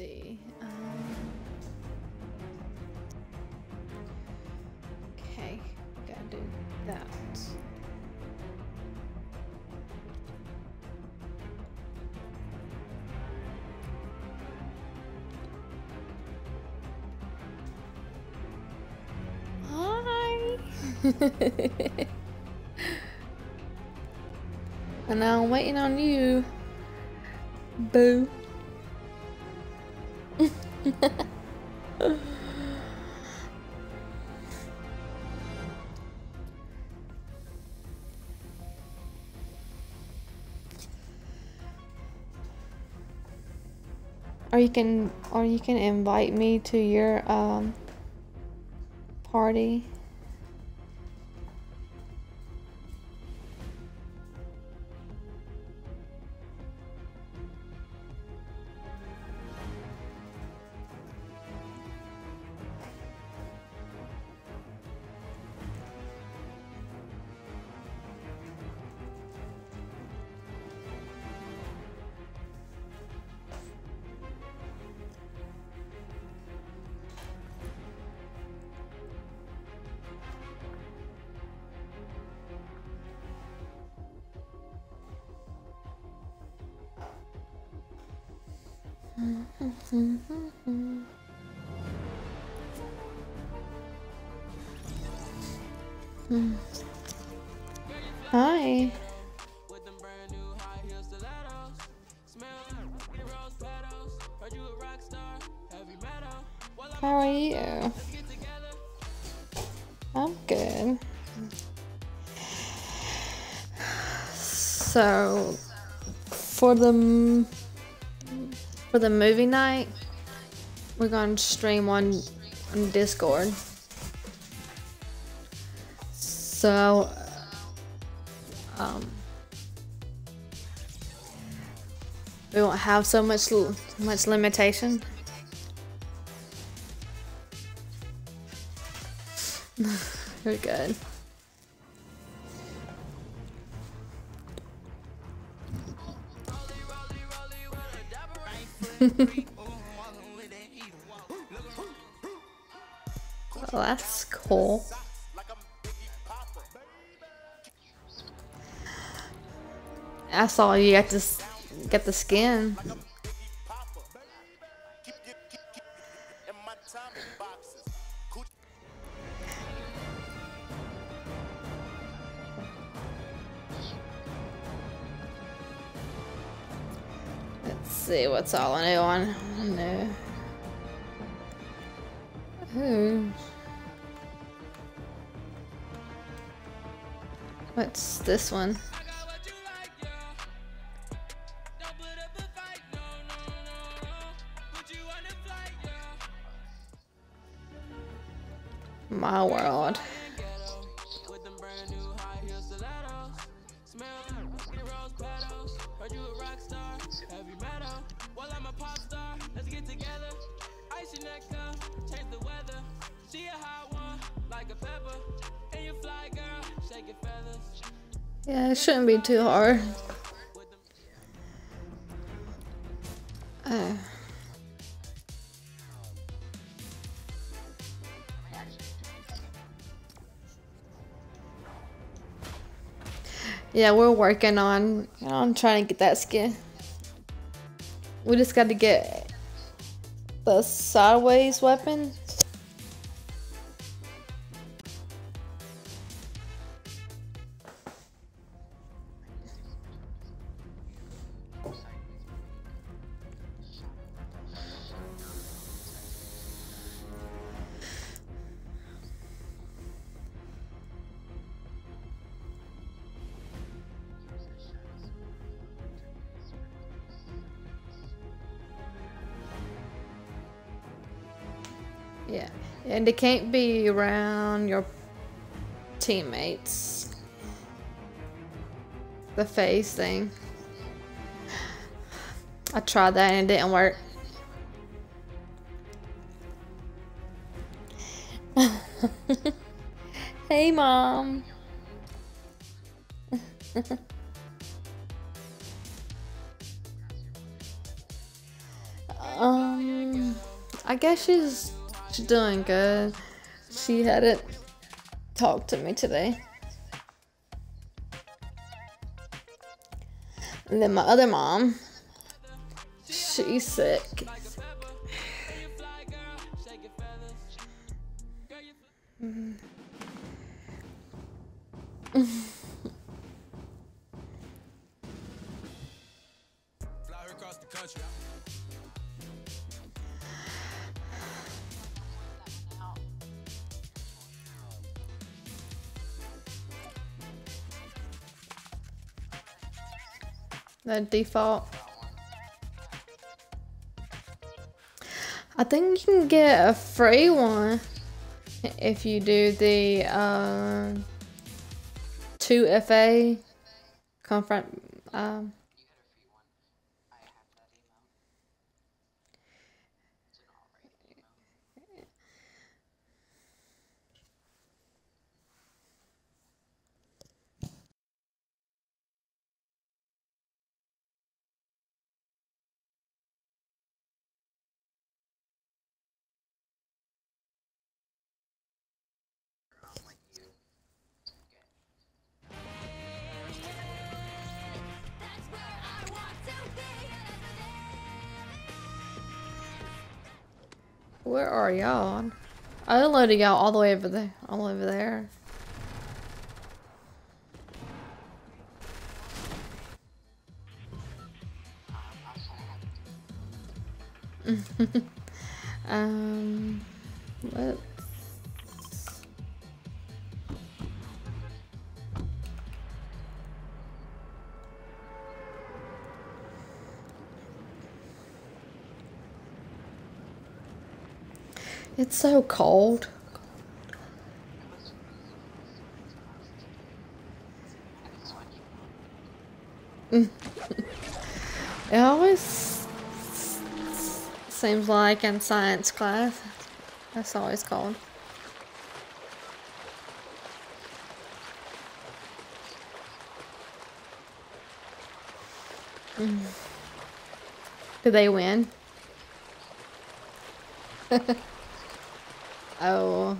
see. Um, okay, gotta do that. Hi. and now I'm waiting on you. Boo. You can or you can invite me to your um party. For the for the movie night, we're gonna stream on on Discord. So, um, we won't have so much much limitation. Saw you got to get the skin. Let's see what's all on new. Ooh. What's this one? Be too hard. Uh. Yeah, we're working on on trying to get that skin. We just got to get the sideways weapon. And it can't be around your teammates. The face thing. I tried that and it didn't work. hey, mom. Um, I guess she's doing good. She hadn't talked to me today. And then my other mom, she's sick. The default. I think you can get a free one if you do the uh, 2FA confront. Um, Are y'all? I unloaded y'all all the way over there. All over there. um, what? It's so cold. it always seems like in science class. That's always cold. Mm. Do they win? Oh.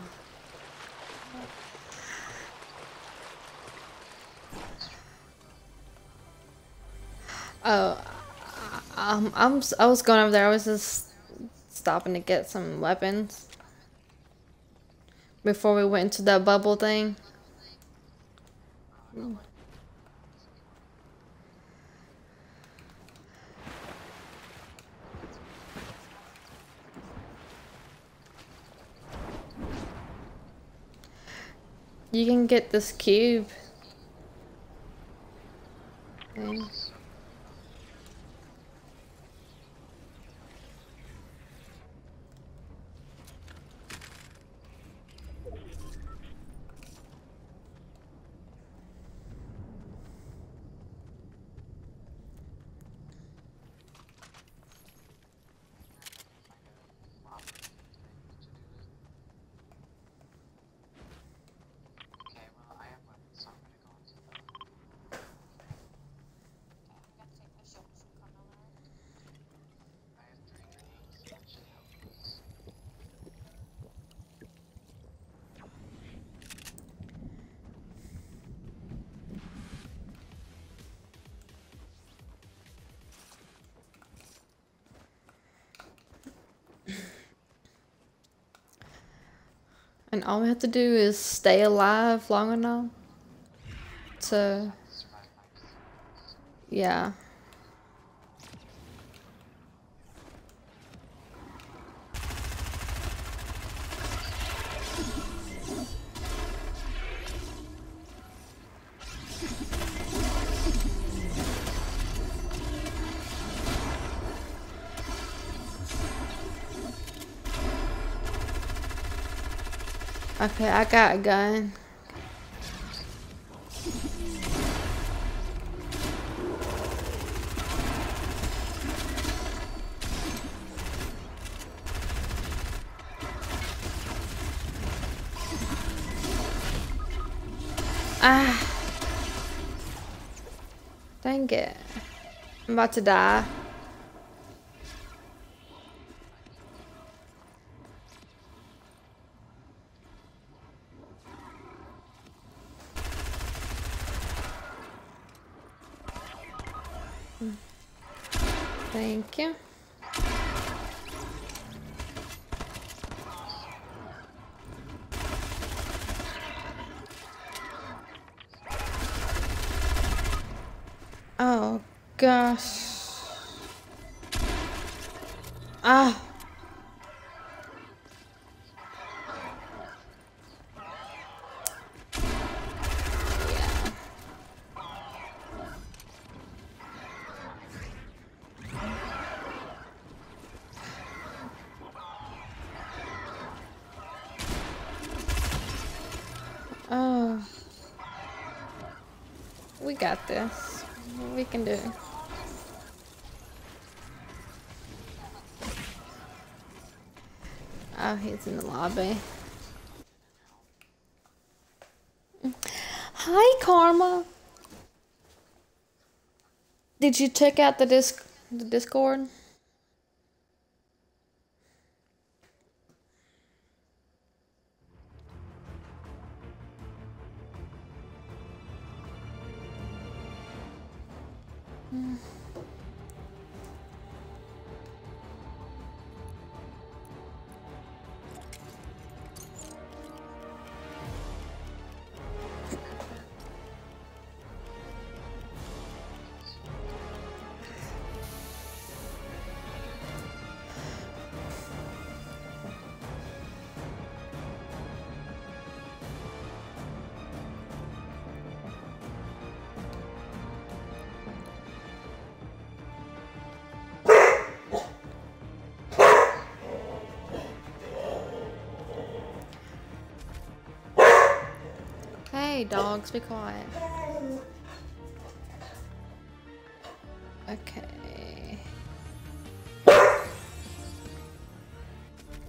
Oh, um, I'm, I was going over there. I was just stopping to get some weapons before we went to the bubble thing. Get this cube. Thing. And all we have to do is stay alive long enough to... Yeah. Okay, I got a gun. Ah. Dang it. I'm about to die. Thank you. Oh gosh. Ah. Oh. We got this. We can do it. Oh, he's in the lobby. Hi, Karma. Did you check out the disc the Discord? 嗯。Hey, dogs, be quiet. Okay.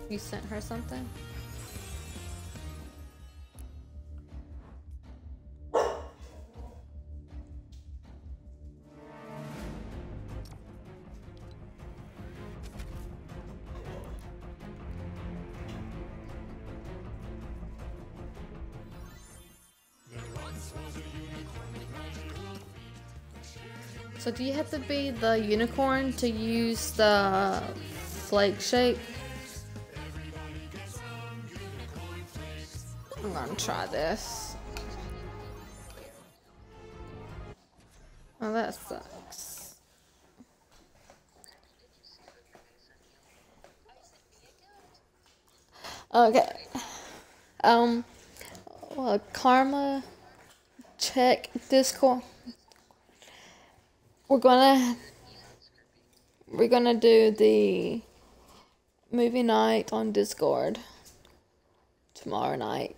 You sent her something? So do you have to be the unicorn to use the flake shape? I'm gonna try this. Oh, that sucks. Okay. Um, well, Karma, check Discord we're gonna we're gonna do the movie night on Discord tomorrow night.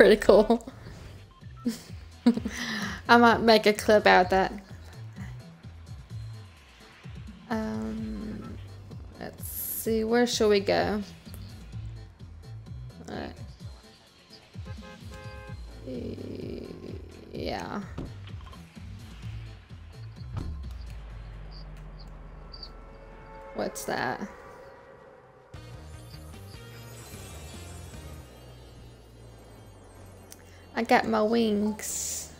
Pretty cool. I might make a clip out of that. Um, let's see, where should we go? Got my wings.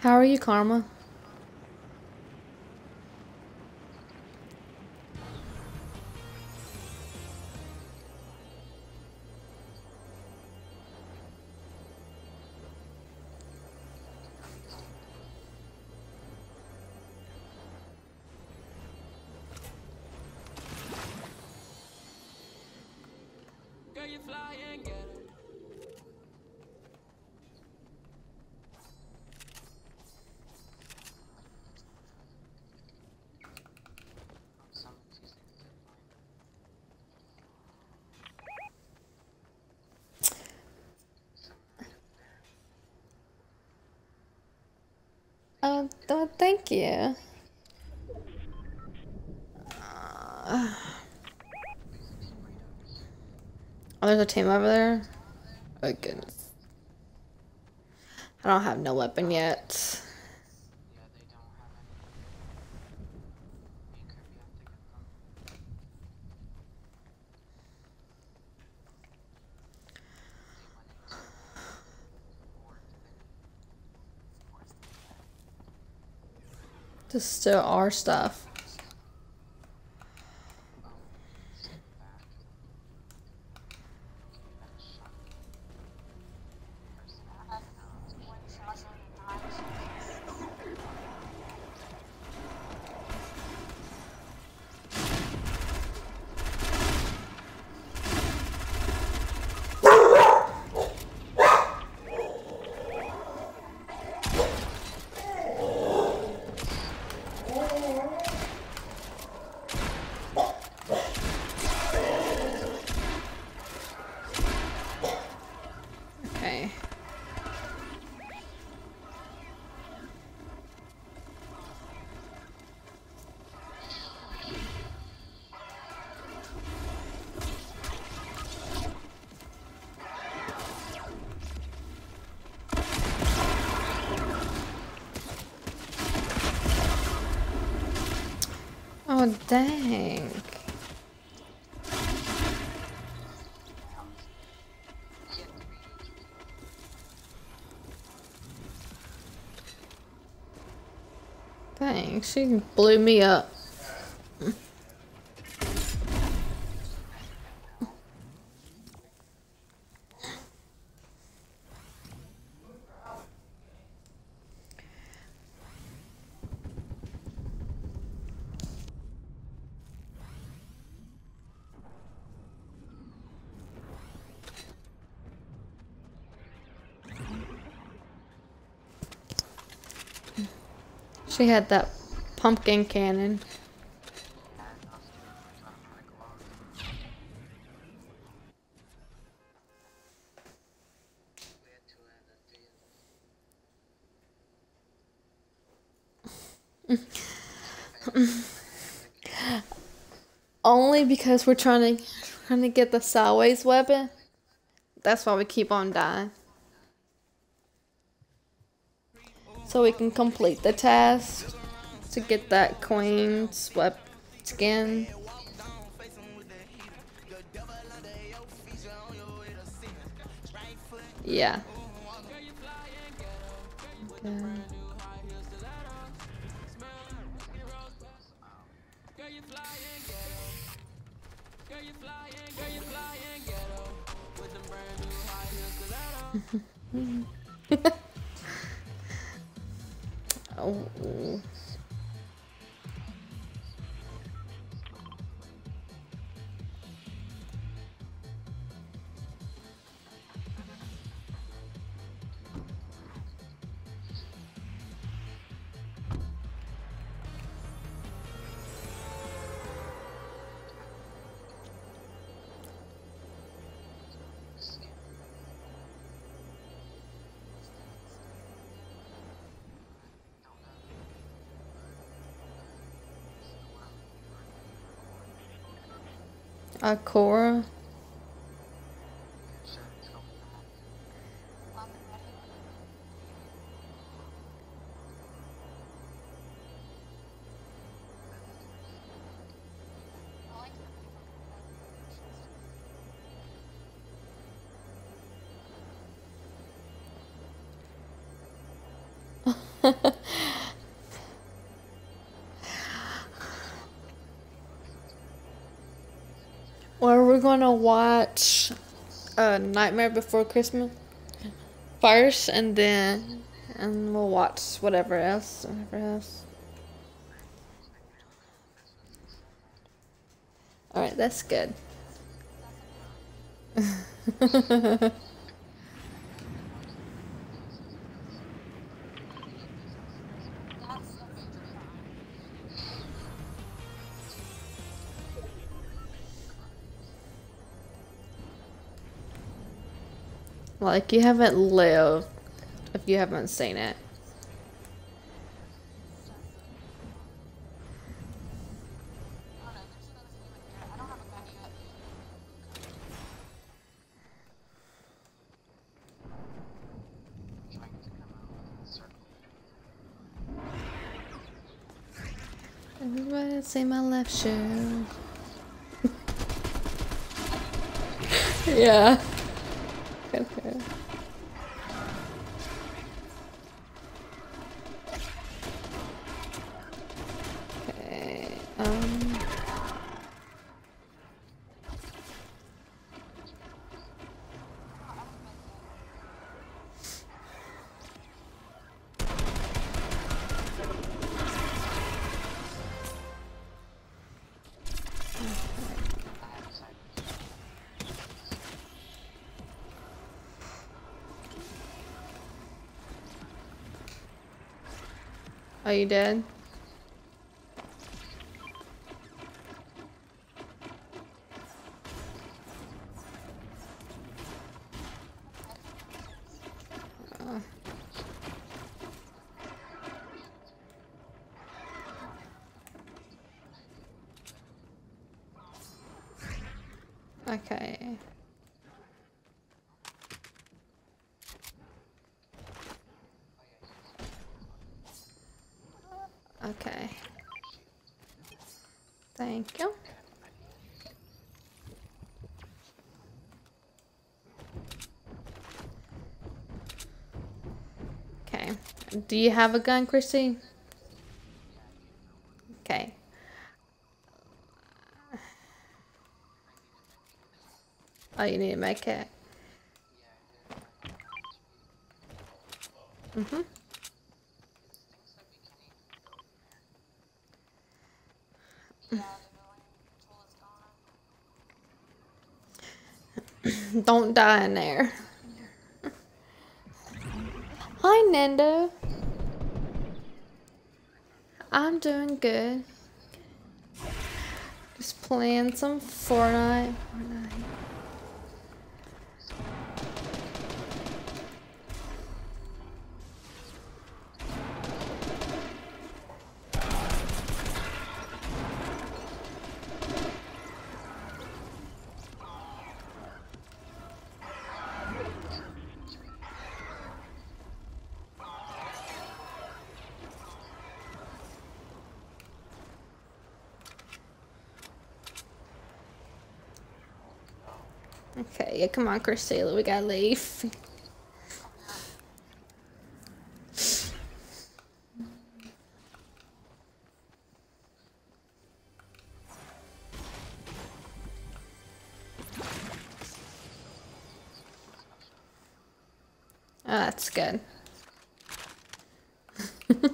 How are you, Karma? Thank you. Uh, oh, there's a team over there. Oh goodness. I don't have no weapon yet. Just still our stuff. Oh, dang. Dang, she blew me up. She had that pumpkin cannon. Only because we're trying to trying to get the sideways weapon. That's why we keep on dying. so we can complete the task to get that queen swept skin. Yeah. Okay. Oh. Akora. We're gonna watch uh, Nightmare Before Christmas first, and then and we'll watch whatever else, whatever else. All right, that's good. Like, you haven't lived if you haven't seen it. Everybody say my left shoe. yeah. Are you dead? Uh. Okay. Okay. Thank you. Okay. Do you have a gun, Chrissy? Okay. Oh, you need to make it. Mm-hmm. Don't die in there. Hi, Nando. I'm doing good. Just playing some Fortnite. Fortnite. Okay, yeah, come on, Christella, we gotta leave. Oh, that's good.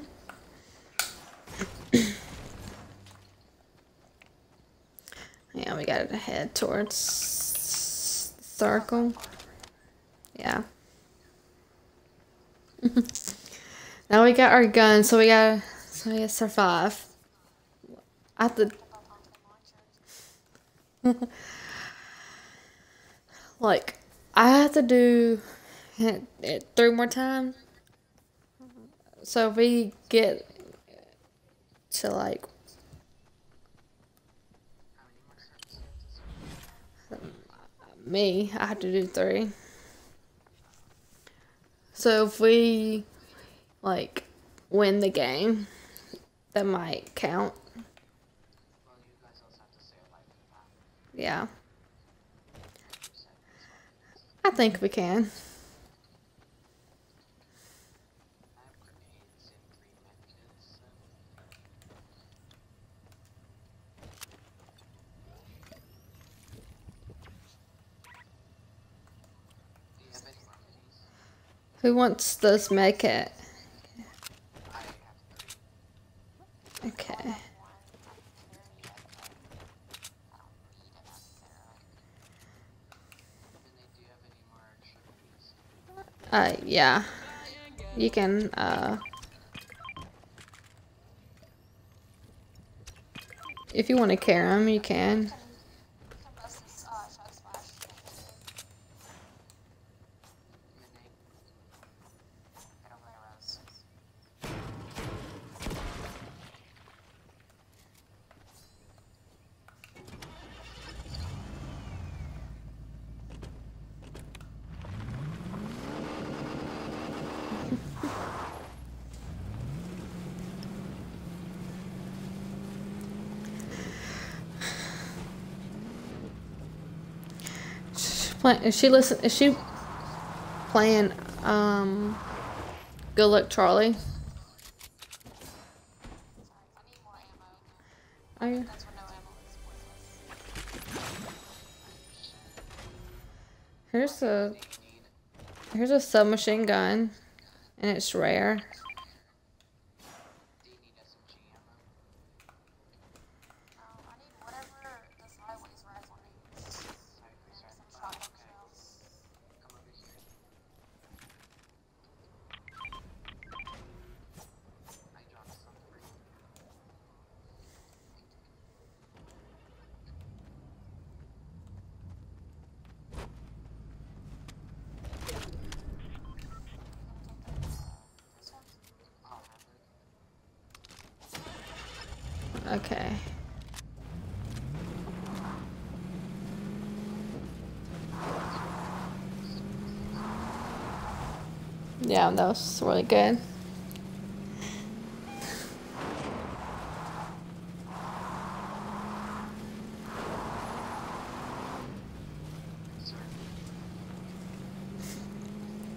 yeah, we gotta head towards circle. Yeah. now we got our gun, so we gotta so we gotta survive. Have to like I have to do it, it three more times. So we get to like me, I have to do three. So if we like win the game, that might count. Yeah. I think we can. Who wants this make it? Okay. Uh, yeah. You can, uh... If you want to carry them, you can. Playing? Is she listen? Is she playing? Um, Good Luck Charlie. You? Here's a here's a submachine gun, and it's rare. Okay. Yeah, that was really good.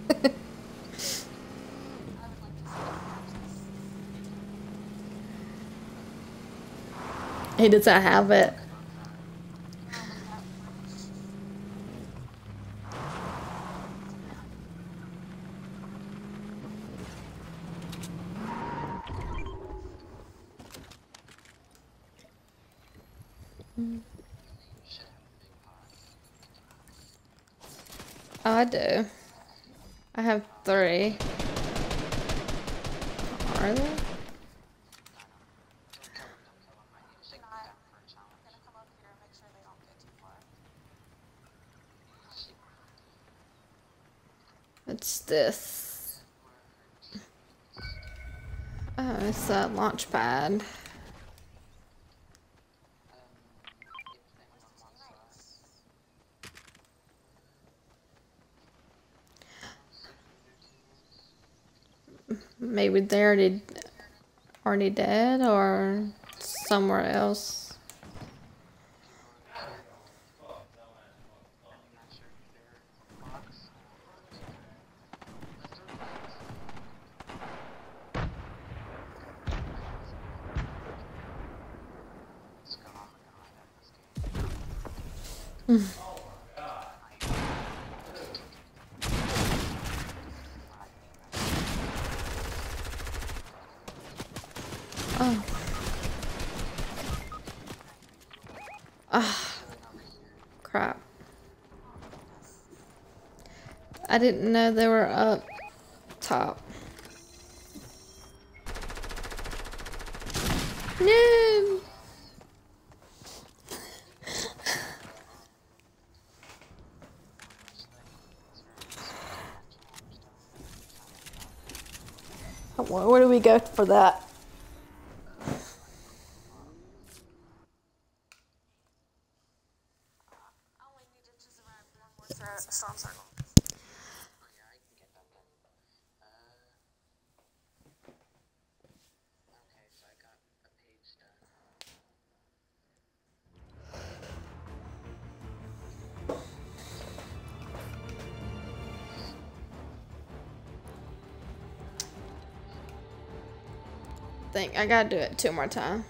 He does not have it. Oh, I do. I have three. Are there? What's this? Oh, it's a launch pad. They're already, already dead or somewhere else. Oh. Ah. Crap. I didn't know they were up top. No. Where where do we go for that? Storm circle. Think I gotta do it two more times.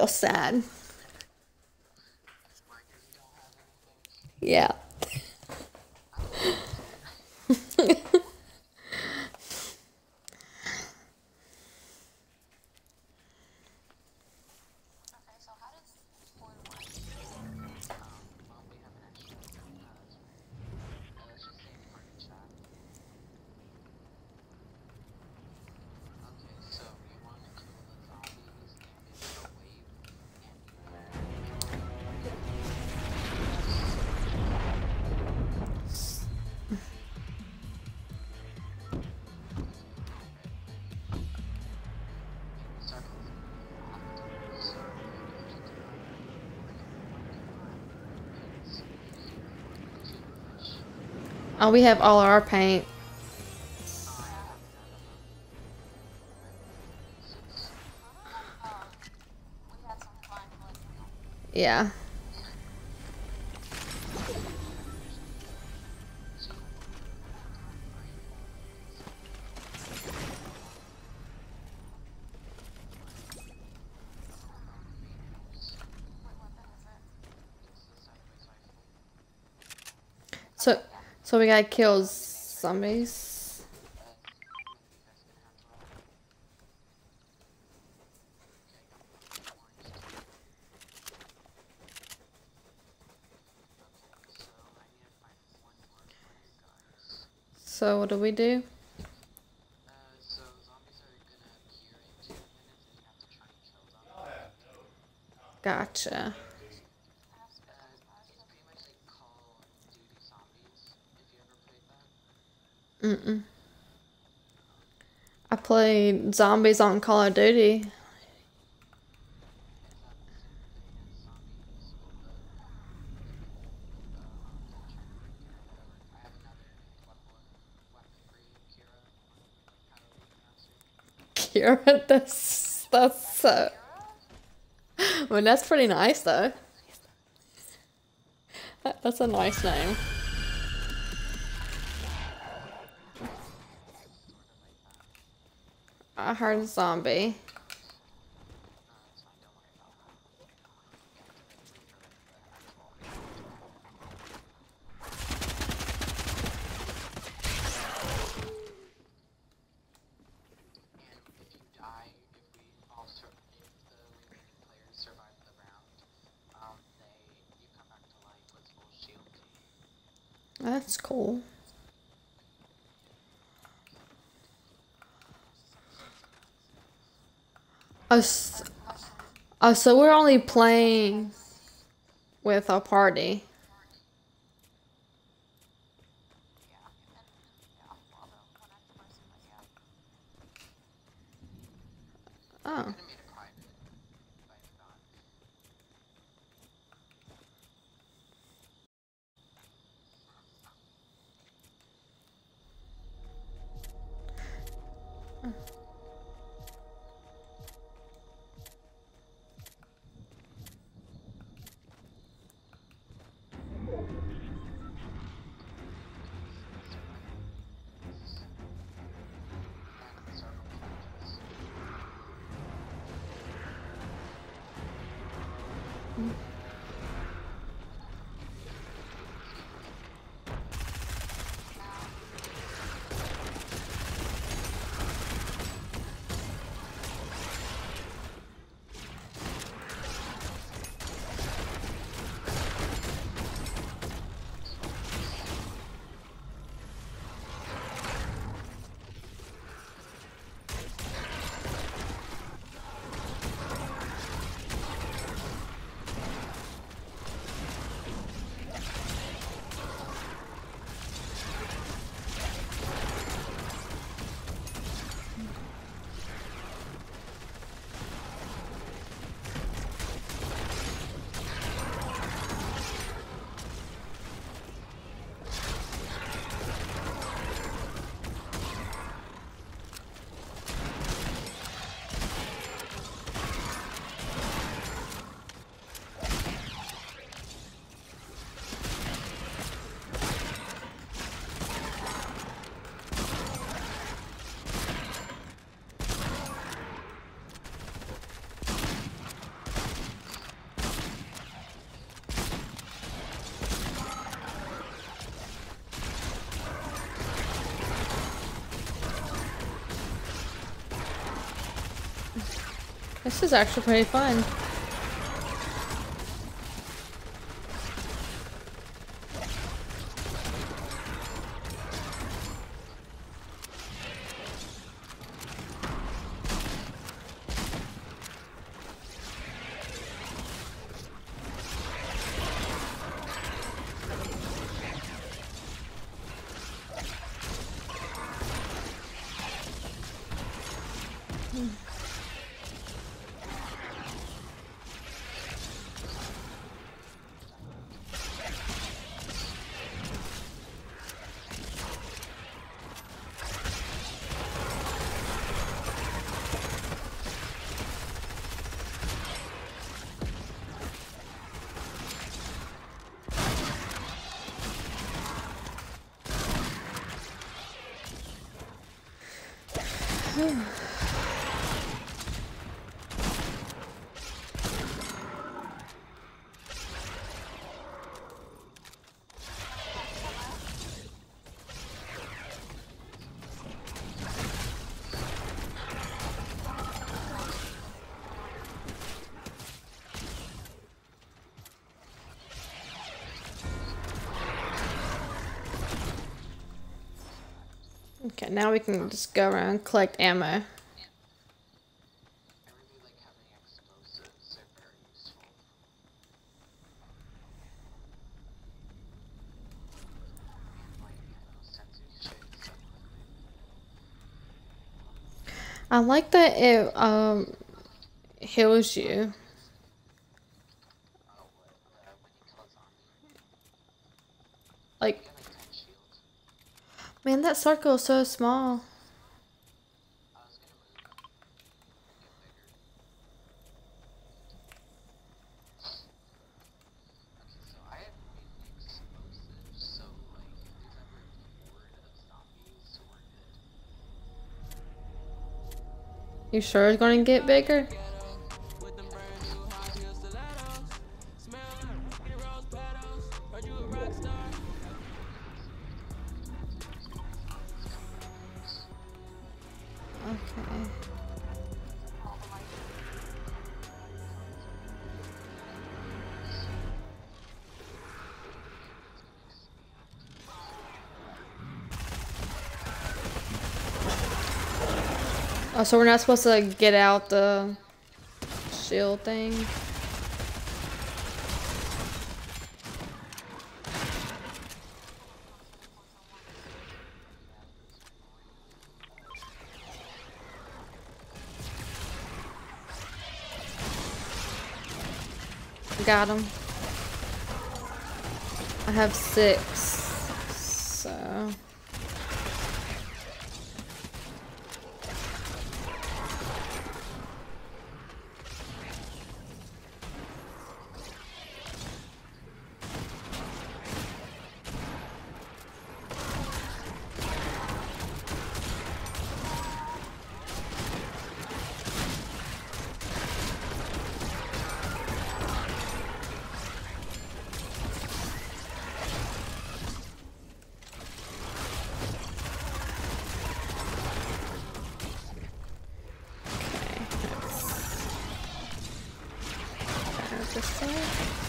Feel er sad. Oh, we have all our paint. Yeah. So, we gotta kill zombies. So what do we do? Uh, so zombies are gonna appear in two minutes, and you have to try and kill them. Gotcha. Uh, it's pretty much like Call of Duty Zombies. If you ever played that. Mm-mm. I played zombies on Call of Duty. Kira. That's that's uh, I mean, that's pretty nice though. That- That's a nice name. I heard zombie. It's fine, don't worry about that. And if you die, if we all sur- if the remaining players survive the round, um, they you come back to life with full shield. That's cool. Oh, s- oh, so we're only playing with our party. This is actually pretty fun. Now we can just go around and collect ammo. I like that it um heals you. Oh, what, uh, when you kill a zombie. Like, You get like 10 shields. man, that circle is so small. I was gonna move. Get bigger. Okay, so I have mainly explosives, so like, if there's ever a horde circle zombies, we're good. You sure it's gonna get bigger? Oh, so we're not supposed to get out the shield thing? Got him. I have six, so. Okay, let's grab this side.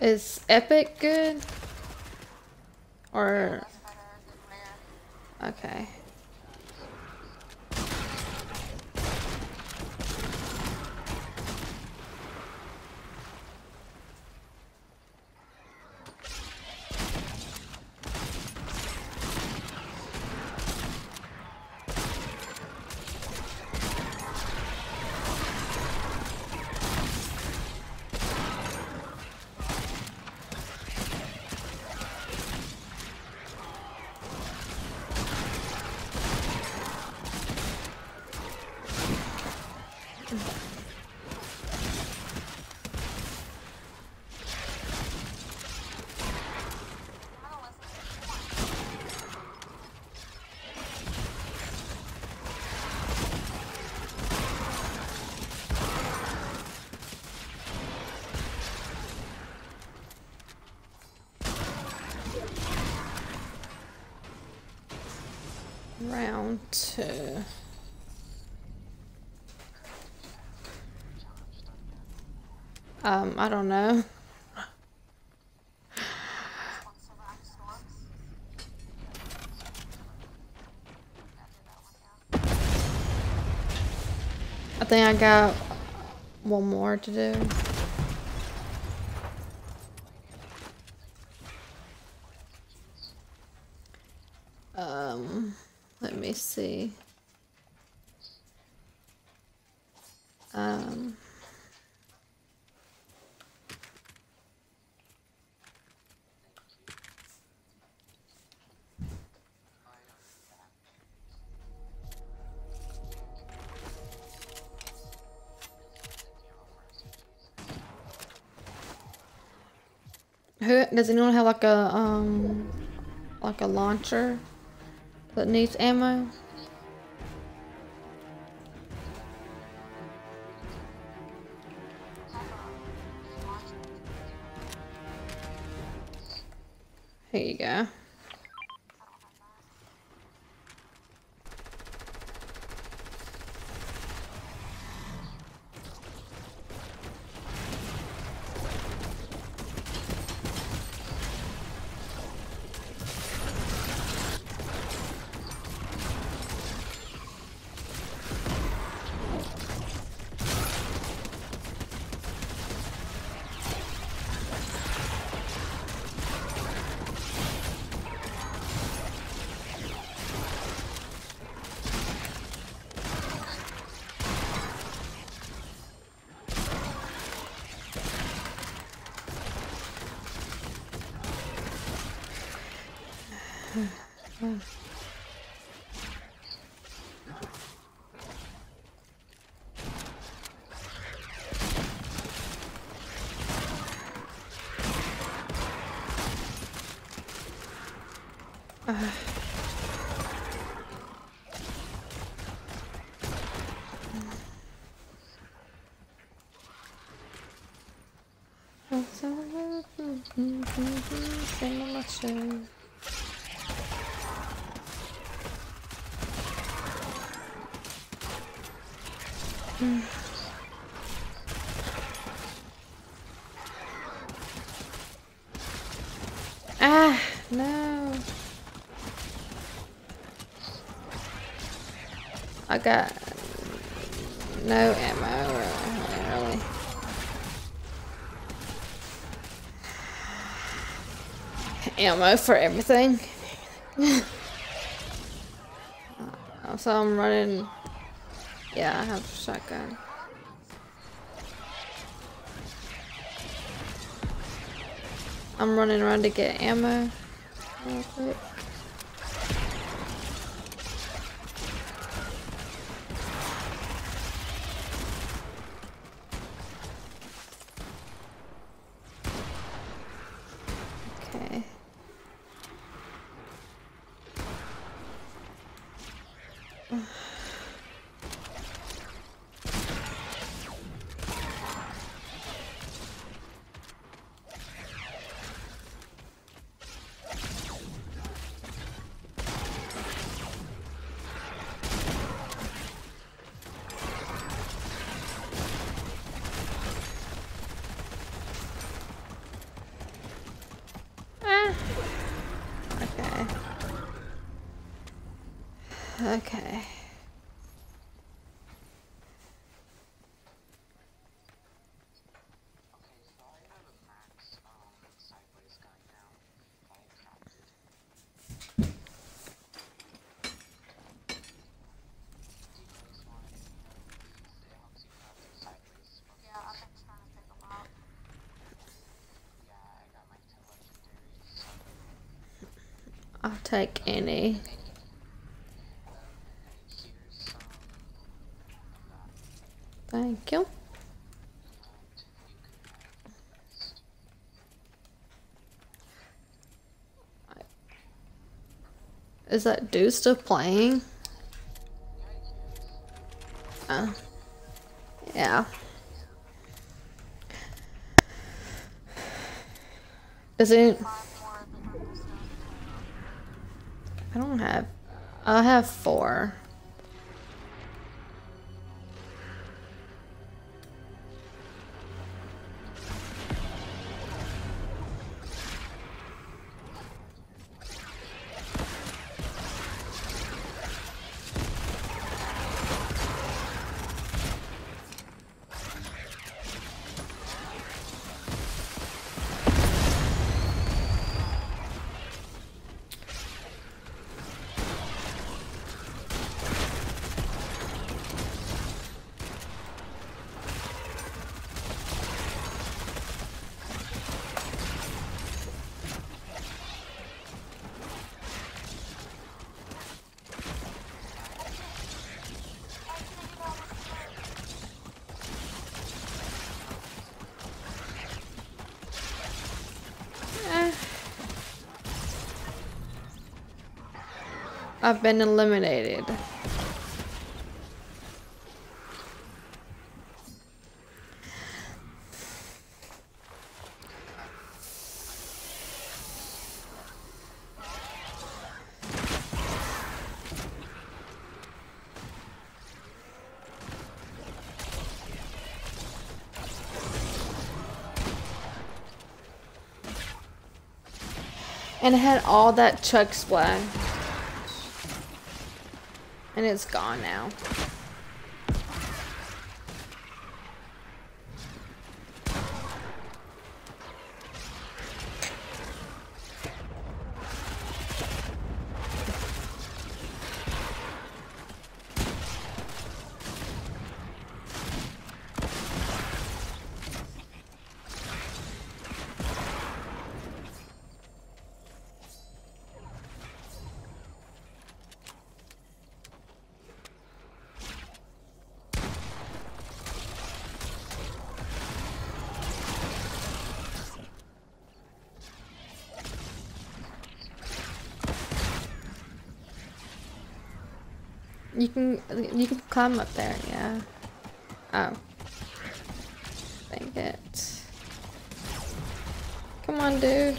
Is Epic good? Or okay. Round two. Um, I don't know. I think I got one more to do. Um, let me see. Um, who does anyone have like a um like a launcher that needs ammo? Ah, no. I got no ammo, really. Ammo for everything. So I'm running. Yeah, I have a shotgun. I'm running around to get ammo. Real quick. Okay. Ah. Okay. Okay. Okay, so I have a max um sideways gun now. I crafted. Do you guys want any of these? It helps you craft it sideways. Yeah, I've been trying to pick them up. Yeah, I got my ten legendaries. Thank you. Is that dude still playing? Oh. Yeah. Is it? I don't have. I have I've been eliminated. And it had all that Chuck swag. And it's gone now. You can climb up there, yeah. Oh. Dang it. Come on, dude.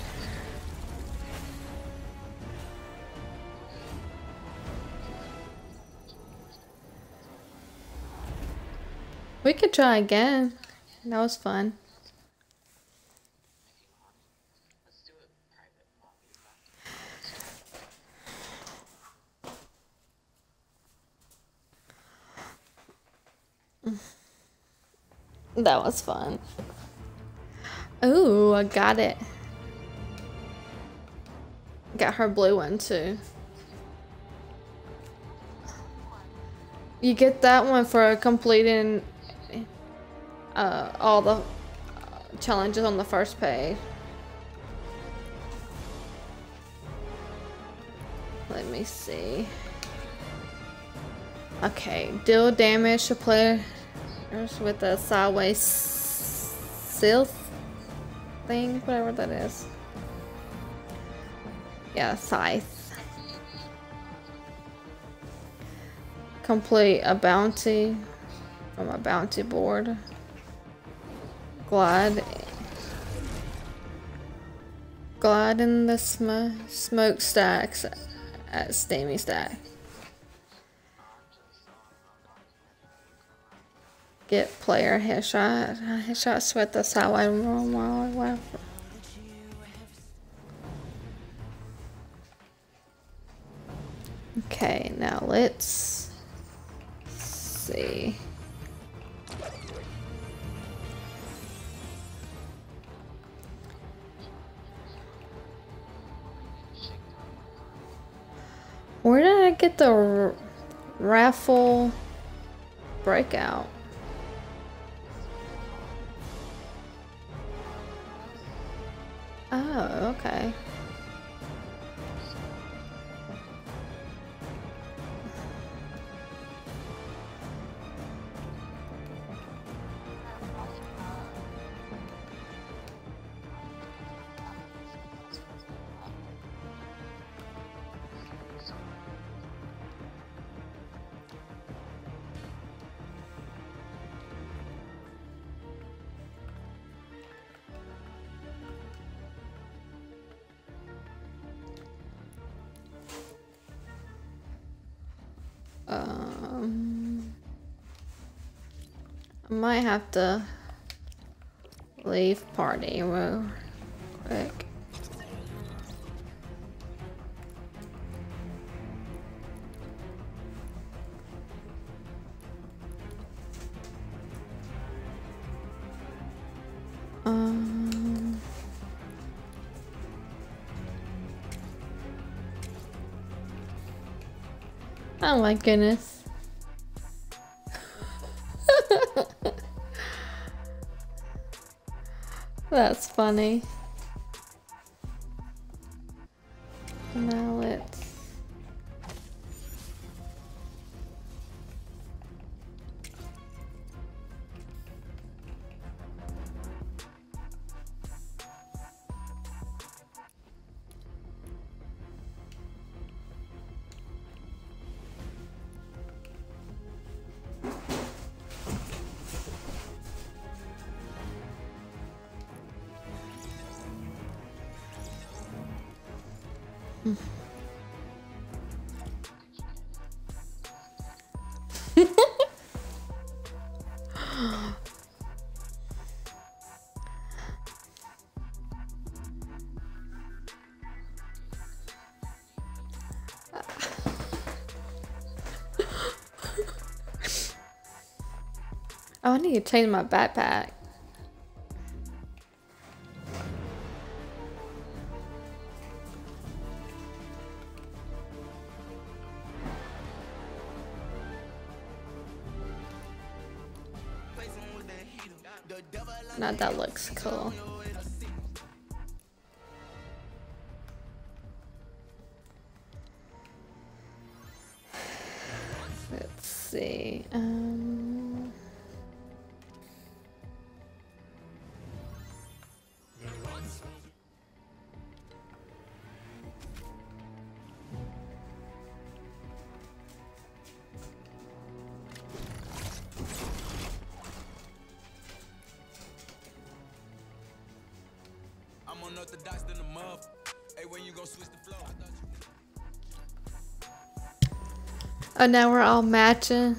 We could try again. That was fun. Let's do a private lobby. That was fun. Ooh, I got it. Got her blue one too. You get that one for completing uh, all the uh, challenges on the first page. Let me see. Okay, deal damage to players with a sideways sylph thing, whatever that is. Yeah, scythe. Complete a bounty from a bounty board. Glide. Glide in the sm smoke stacks at Steamy Stack. Get player headshot. Headshot with the sideway roll while left. Okay, now let's see. Where did I get the raffle breakout? Might have to leave party real quick. Um, oh my goodness. Funny. Oh, I need to change my backpack. Now that looks cool. Let's see. Um, oh, now we're all matching.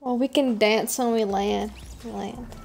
Well, we can dance when we land. Land.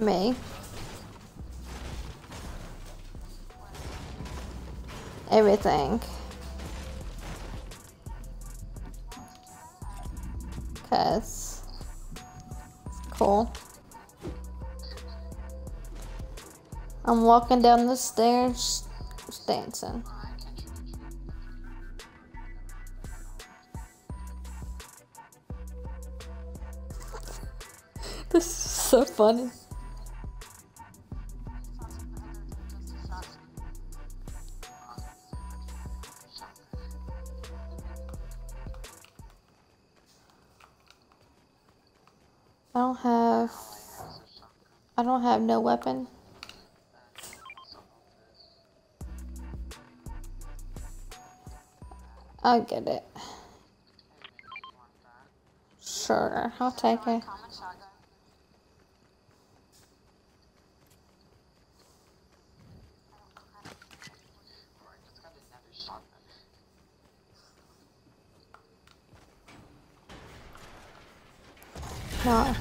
Me. Everything. Cause cool. I'm walking down the stairs, dancing. This is so funny. Have no weapon. I'll get it. Sure, I'll take it. Common shotgun. Or I just got another shotgun. Now,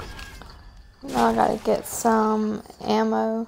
now I gotta get some ammo.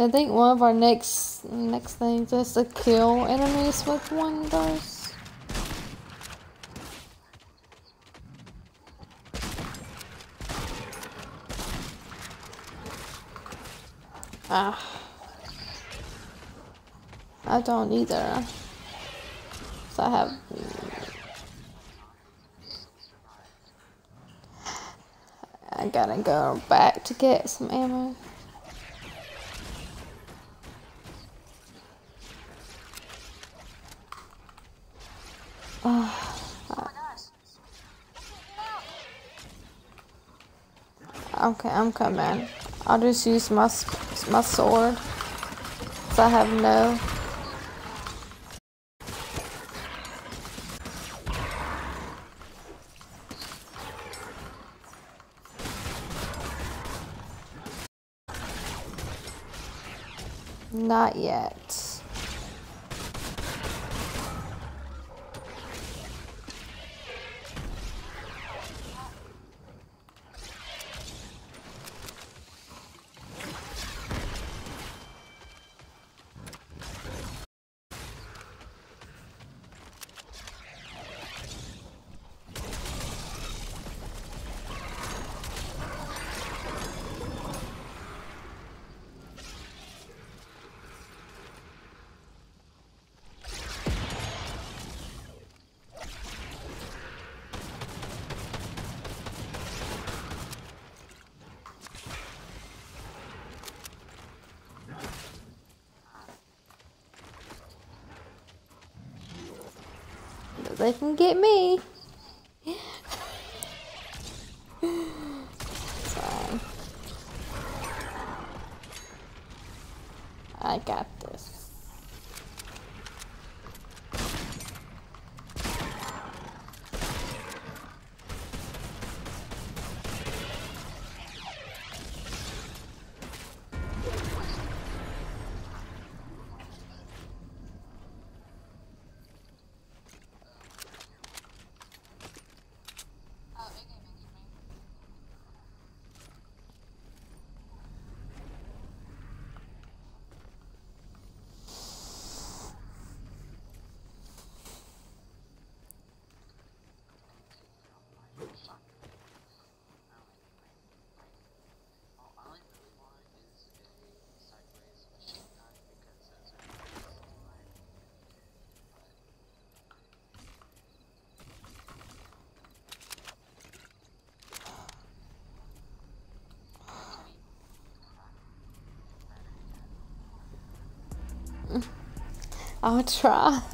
I think one of our next next things is to kill enemies with one of those. Ah. I don't either. So I have I gotta go back to get some ammo. Okay, I'm coming. I'll just use my my sword. So I have no. Not yet. They can get me. I got I'll try.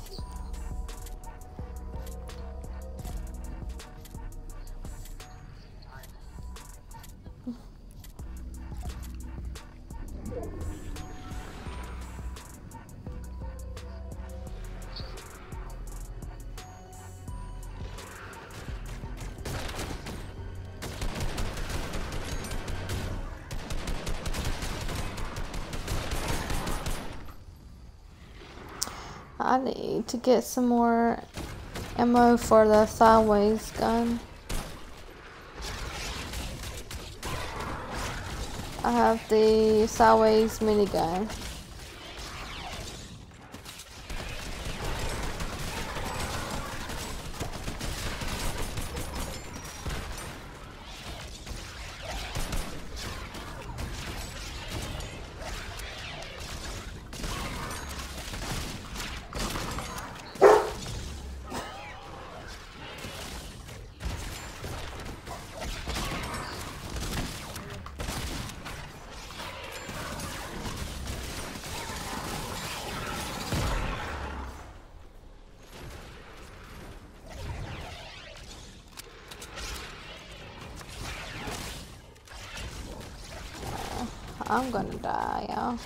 Need to get some more ammo for the sideways gun. I have the sideways minigun. I'm gonna die, y'all.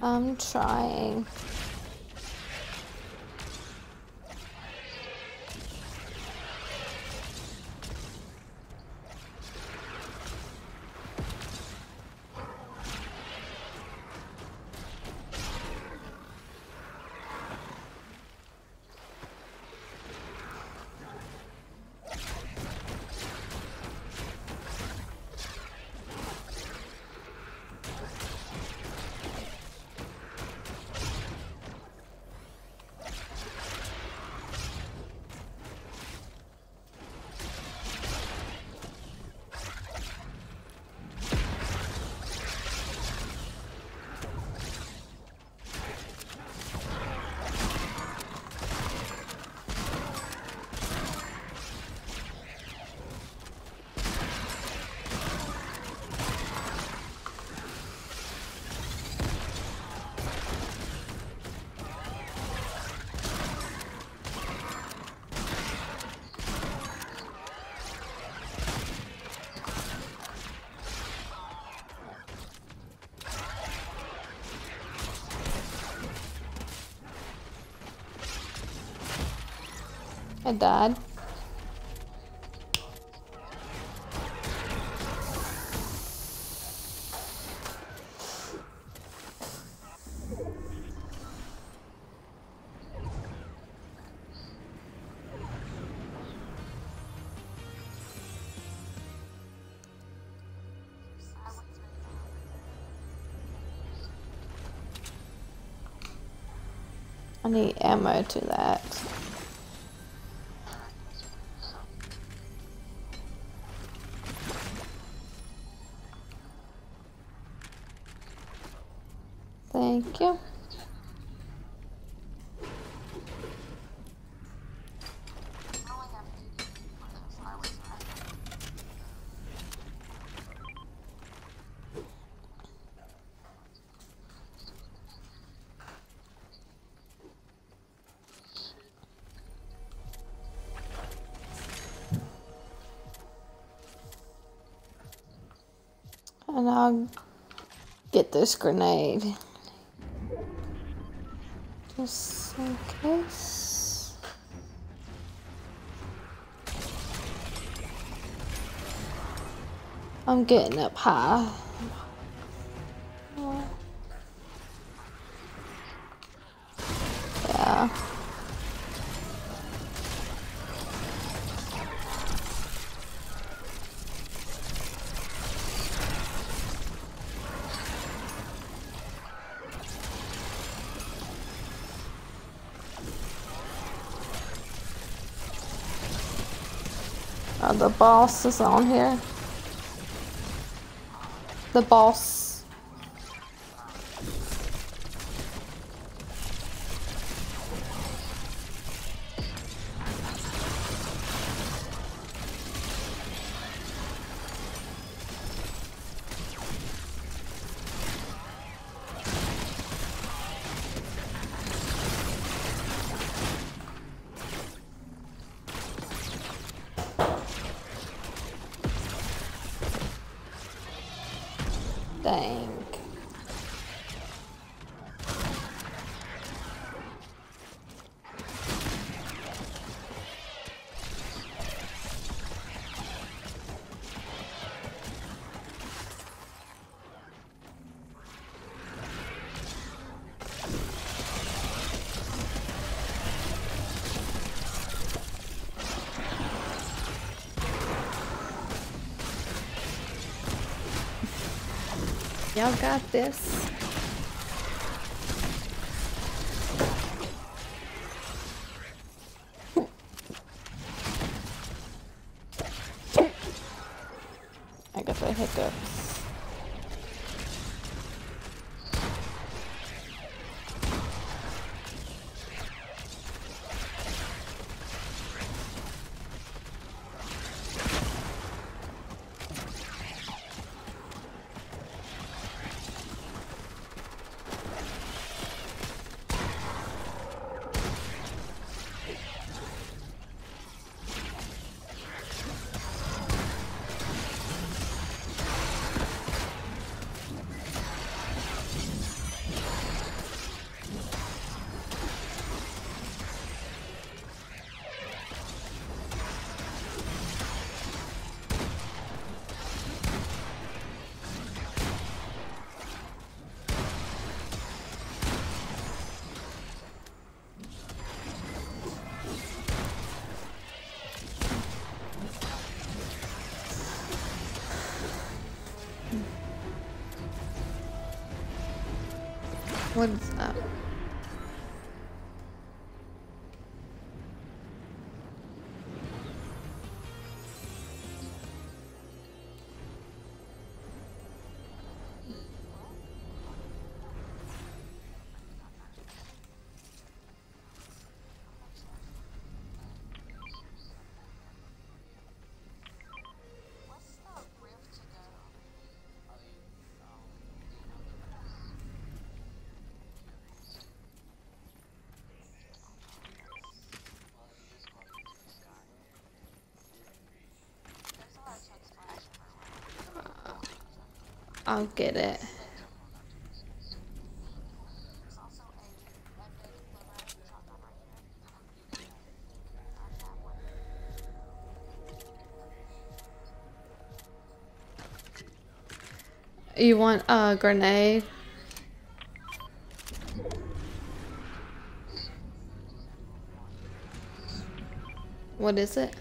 I'm trying. I died. I need ammo to that. And I'll get this grenade. Just in case. I'm getting up high. The boss is on here. The boss. Y'all got this. I'll get it. You want a grenade? What is it?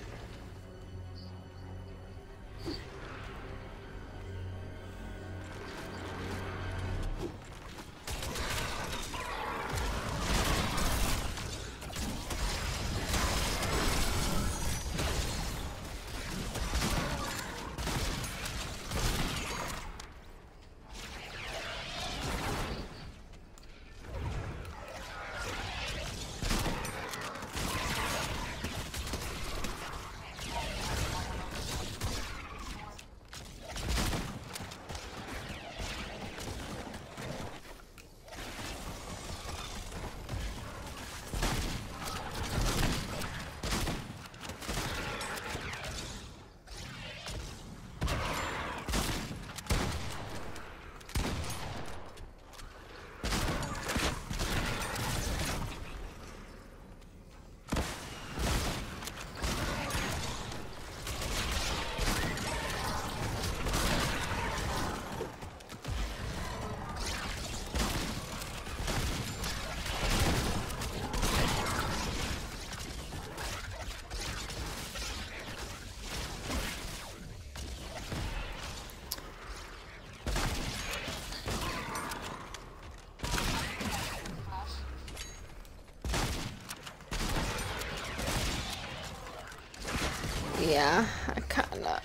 Yeah, I kinda.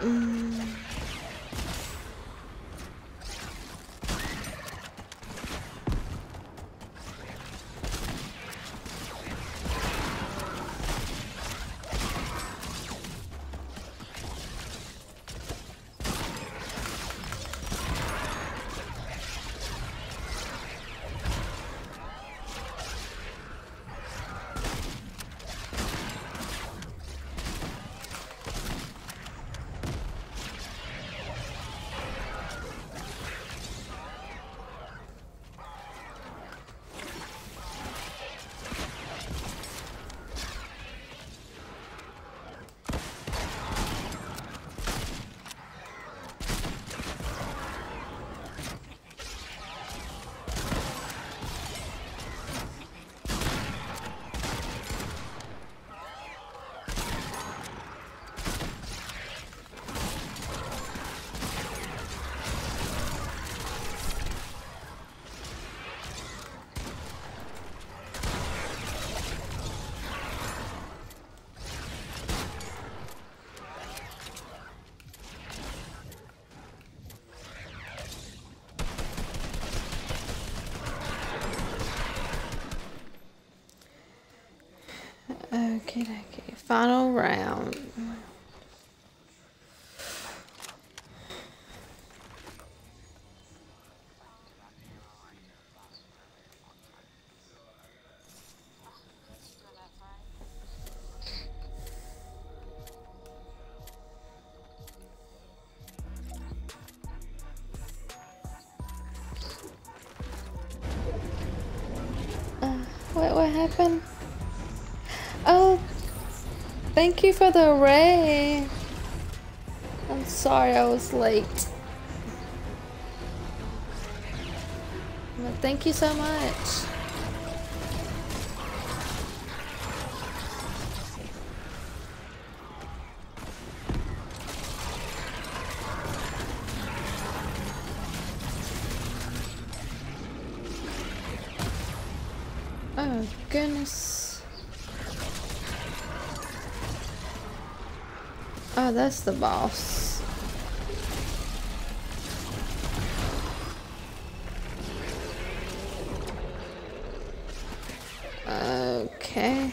Mm. Okay, okay. Final round. Uh, what what happened? Thank you for the ray. I'm sorry I was late. But thank you so much. Oh, that's the boss. Okay.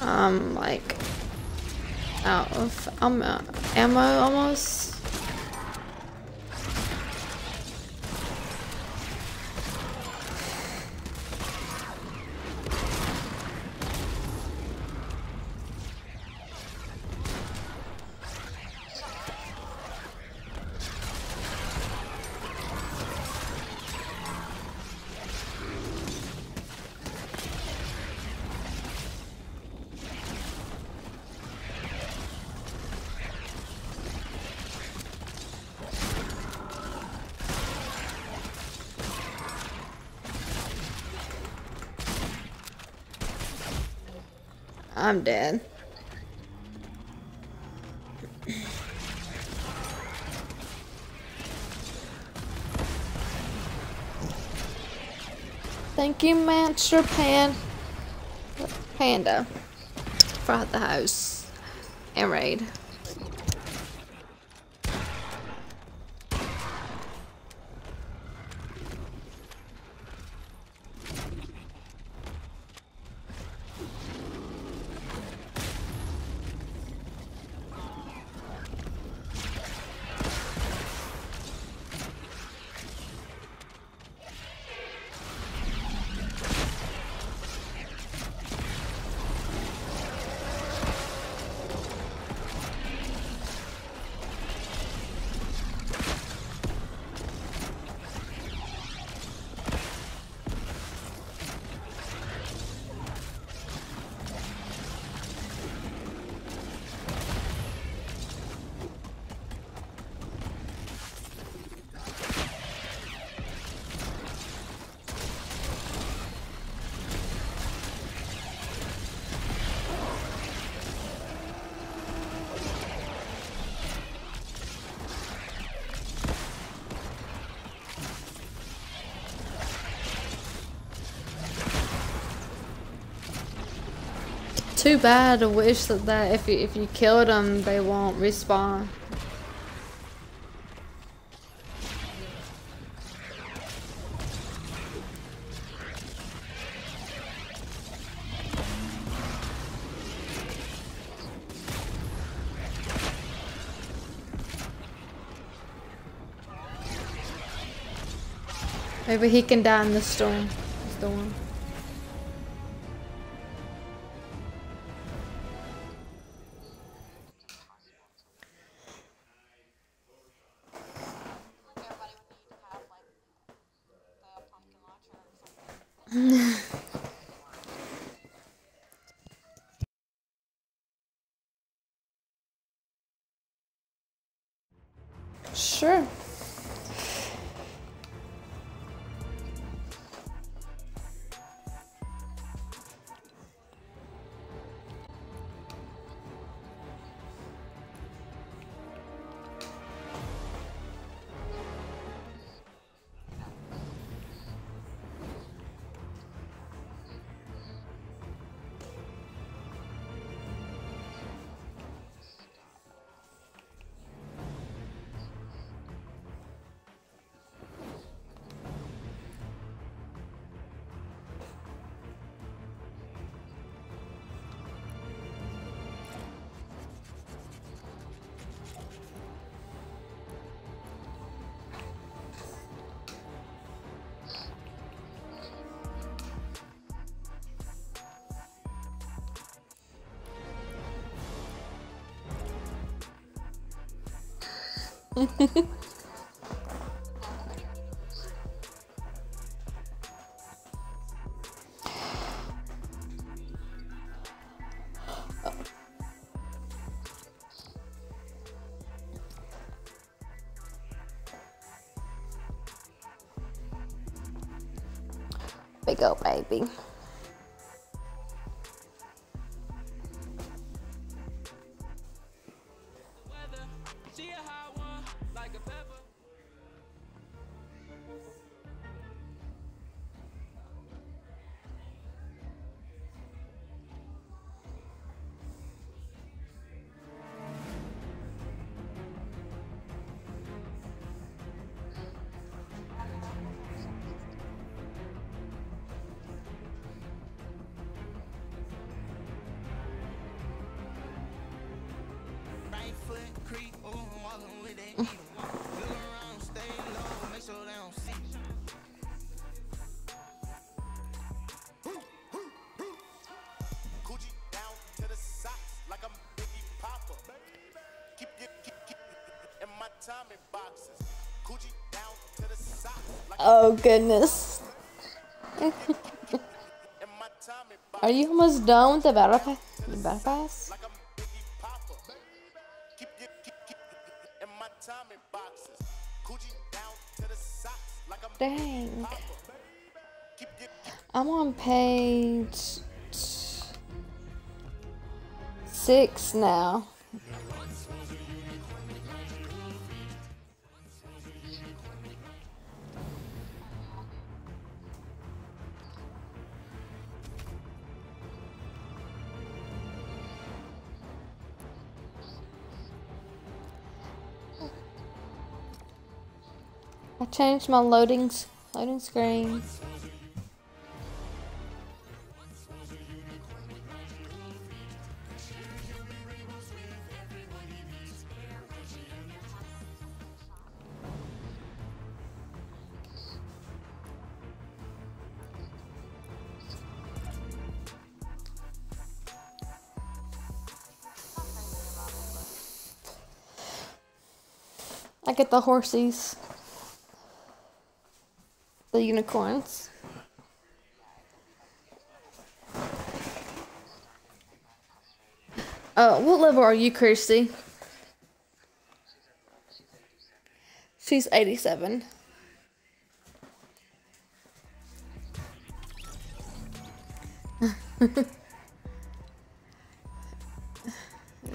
I'm like out of ammo almost. I'm dead. Thank you, Master Pan Panda, for the house and raid. Too bad. I wish that, that if you if you killed them, they won't respawn. Maybe he can die in the storm. Storm. Big old baby. Oh goodness. Are you almost done with the battle pass? The battle pass? like I'm on page six get I changed my loading loading screen. I get the horsies. The unicorns. Uh, what level are you, Kirsty? She's 87. Let's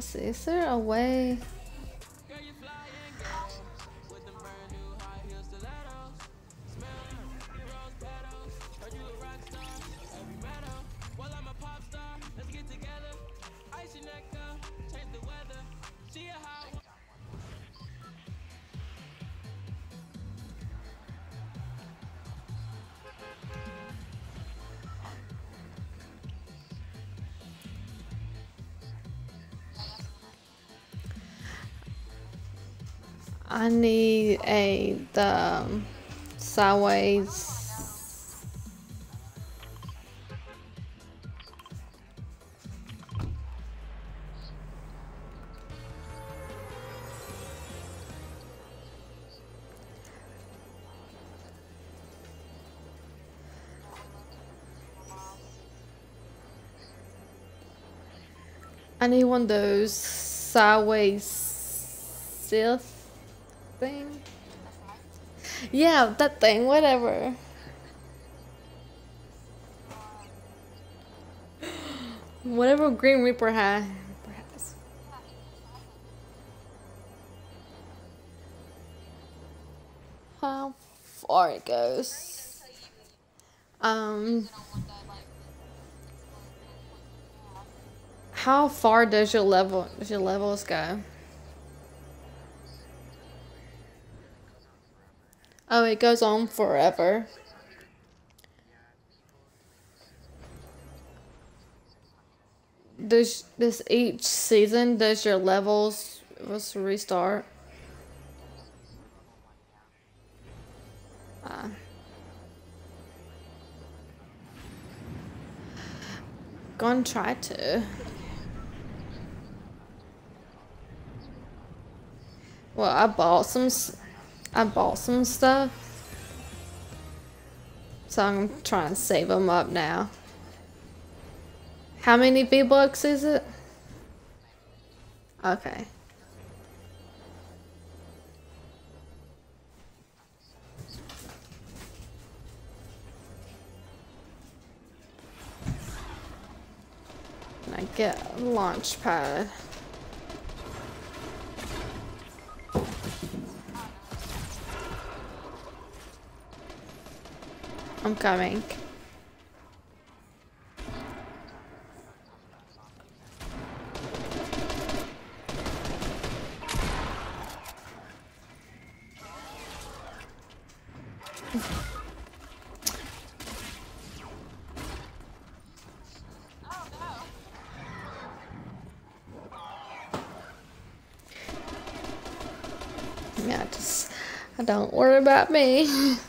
see, is there a way? I need a the sideways. I need one of those sideways Scythe thing. Yeah, that thing, whatever. Whatever Green Reaper has. How far it goes. Um. How far does your level does your levels go? It goes on forever. Does this each season does your levels was restart? Uh, gonna try to. Well, I bought some. I bought some stuff, so I'm trying to save them up now. How many V bucks is it? Okay. And I get launch pad. I'm coming. Don't worry about me.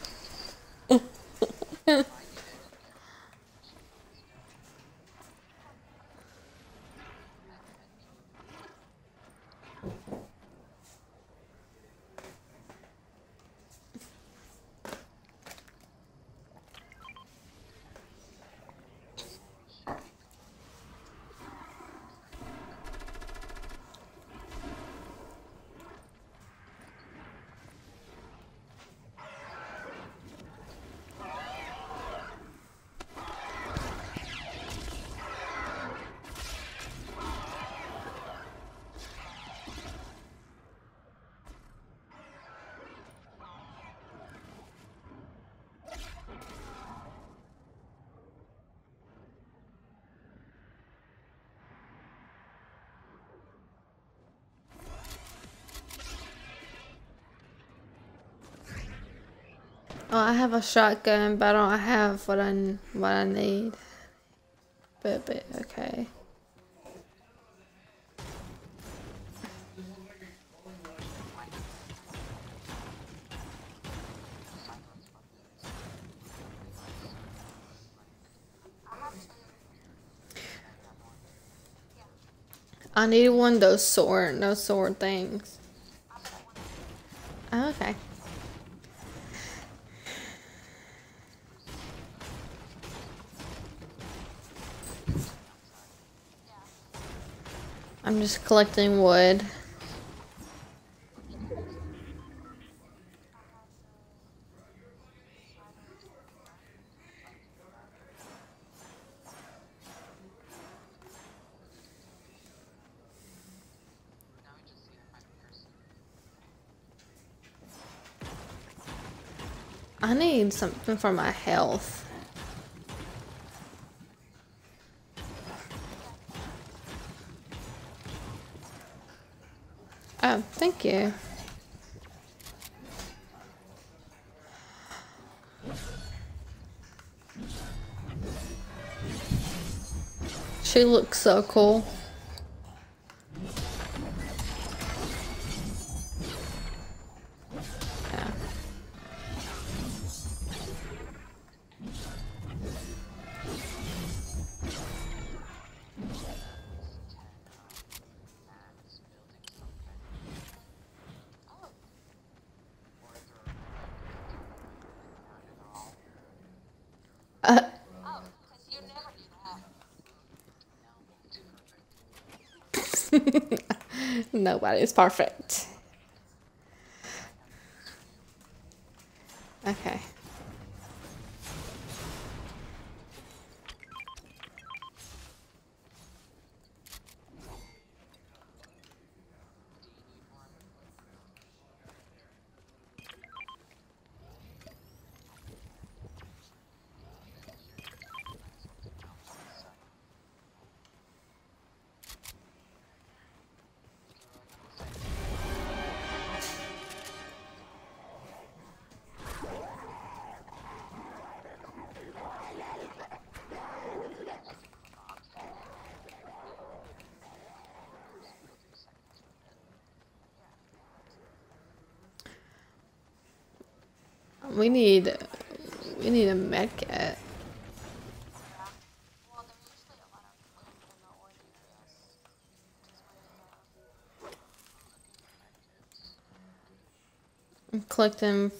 have a shotgun, but I don't have what I what I need. But but okay. I need one of those sword, those sword things. Oh, okay. Just collecting wood. I need something for my health. Oh, thank you. She looks so cool. Nobody's perfect. We need we need a med kit. Well, there's usually a lot of food in the oil areas. Just where I'm collecting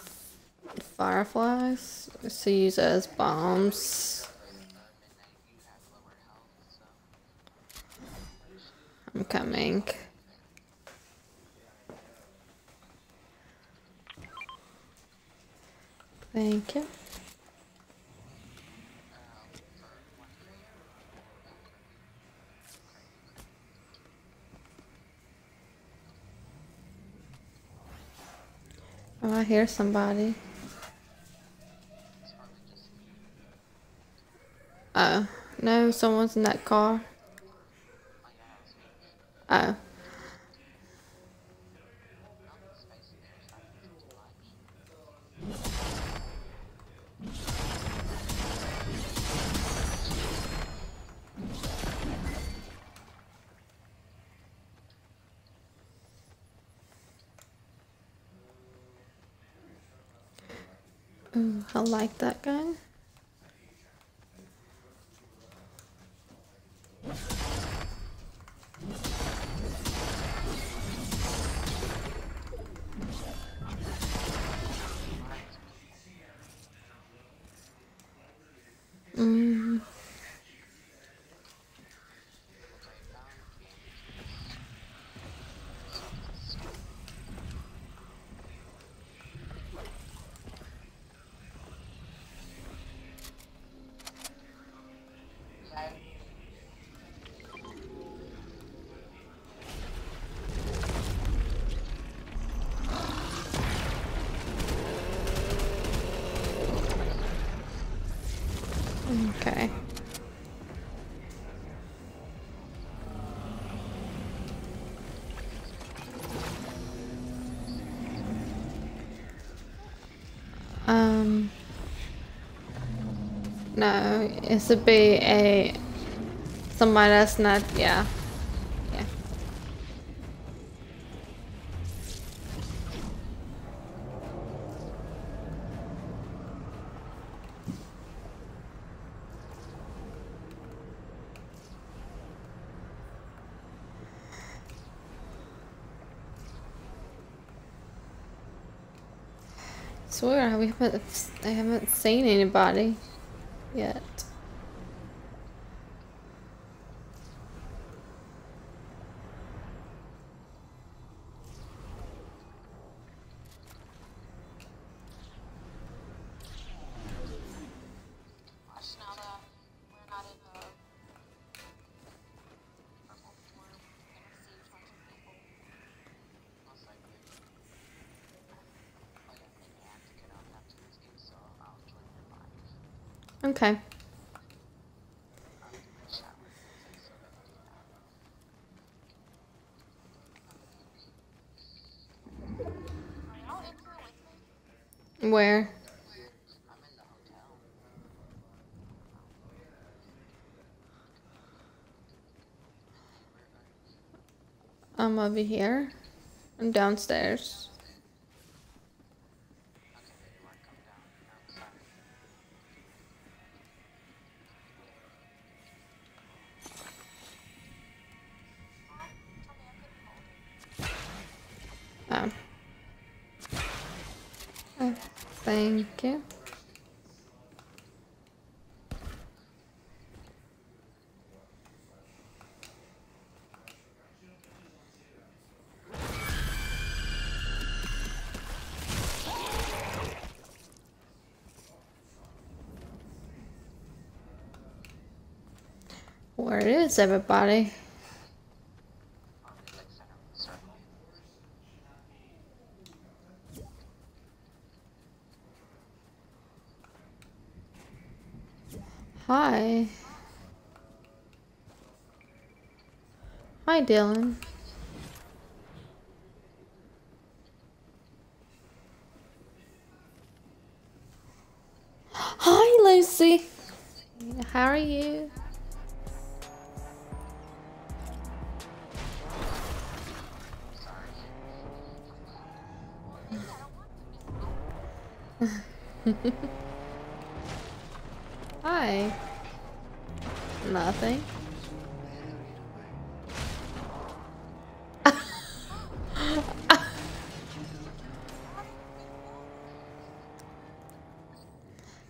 fireflies to use as bombs. midnight you have lower health, so I'm coming. Thank you. Oh, I hear somebody. Oh, no, someone's in that car. Ooh, I like that gun. No, it should be a somebody that's not. Yeah. Yeah. Swear we haven't I haven't seen anybody yet. Me? Where? I'm over here. I'm downstairs. Thank you. Where is everybody? Probably like center of the circle. Hi. Hi, Dylan.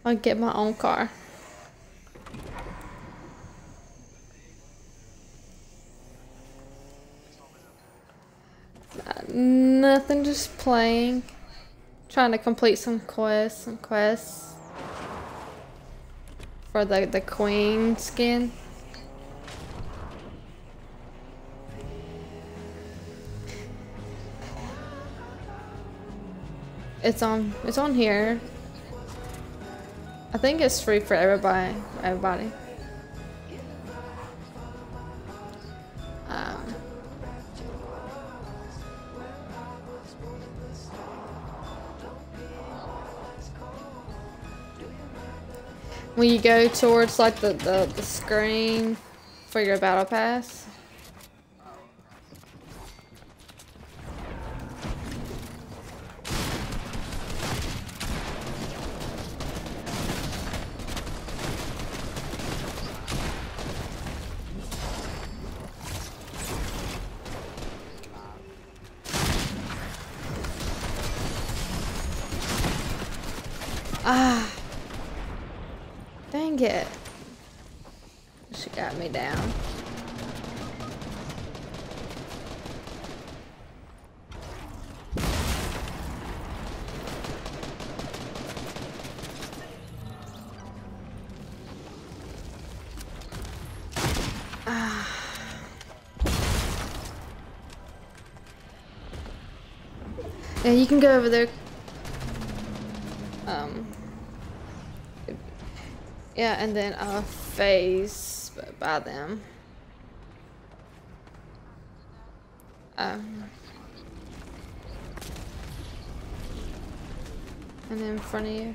I'll get my own car. Nothing, just playing. Trying to complete some quests, some quests. For the, the queen skin. It's on, it's on here. I think it's free for everybody. Everybody. Um, when you go towards like the, the, the screen for your battle pass. You can go over there. Um. Yeah, and then I'll phase by them. Um. And then in front of you.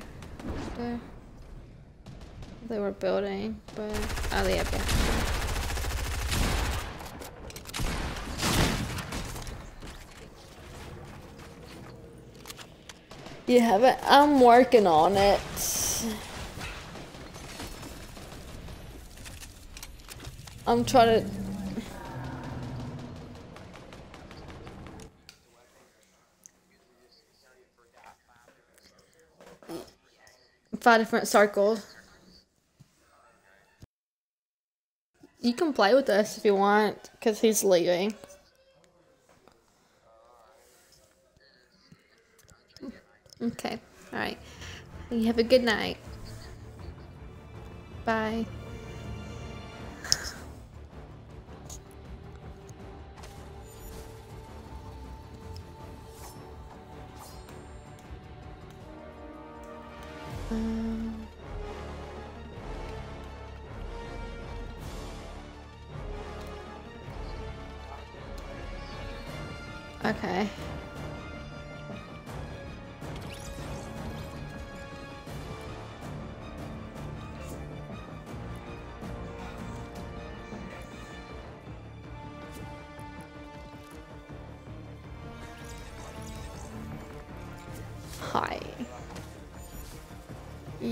There. They were building, but oh yeah, behind. You haven't? I'm working on it. I'm trying to. Five different circles. You can play with us if you want, because he's leaving. Okay, alright. You have a good night. Bye.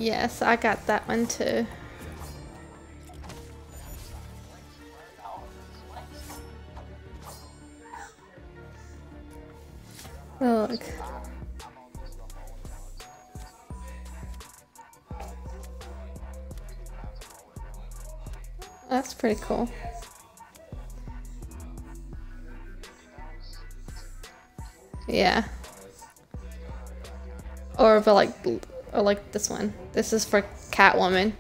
Yes, I got that one too. Look. That's pretty cool. Yeah. Or if I like or like this one. This is for Catwoman.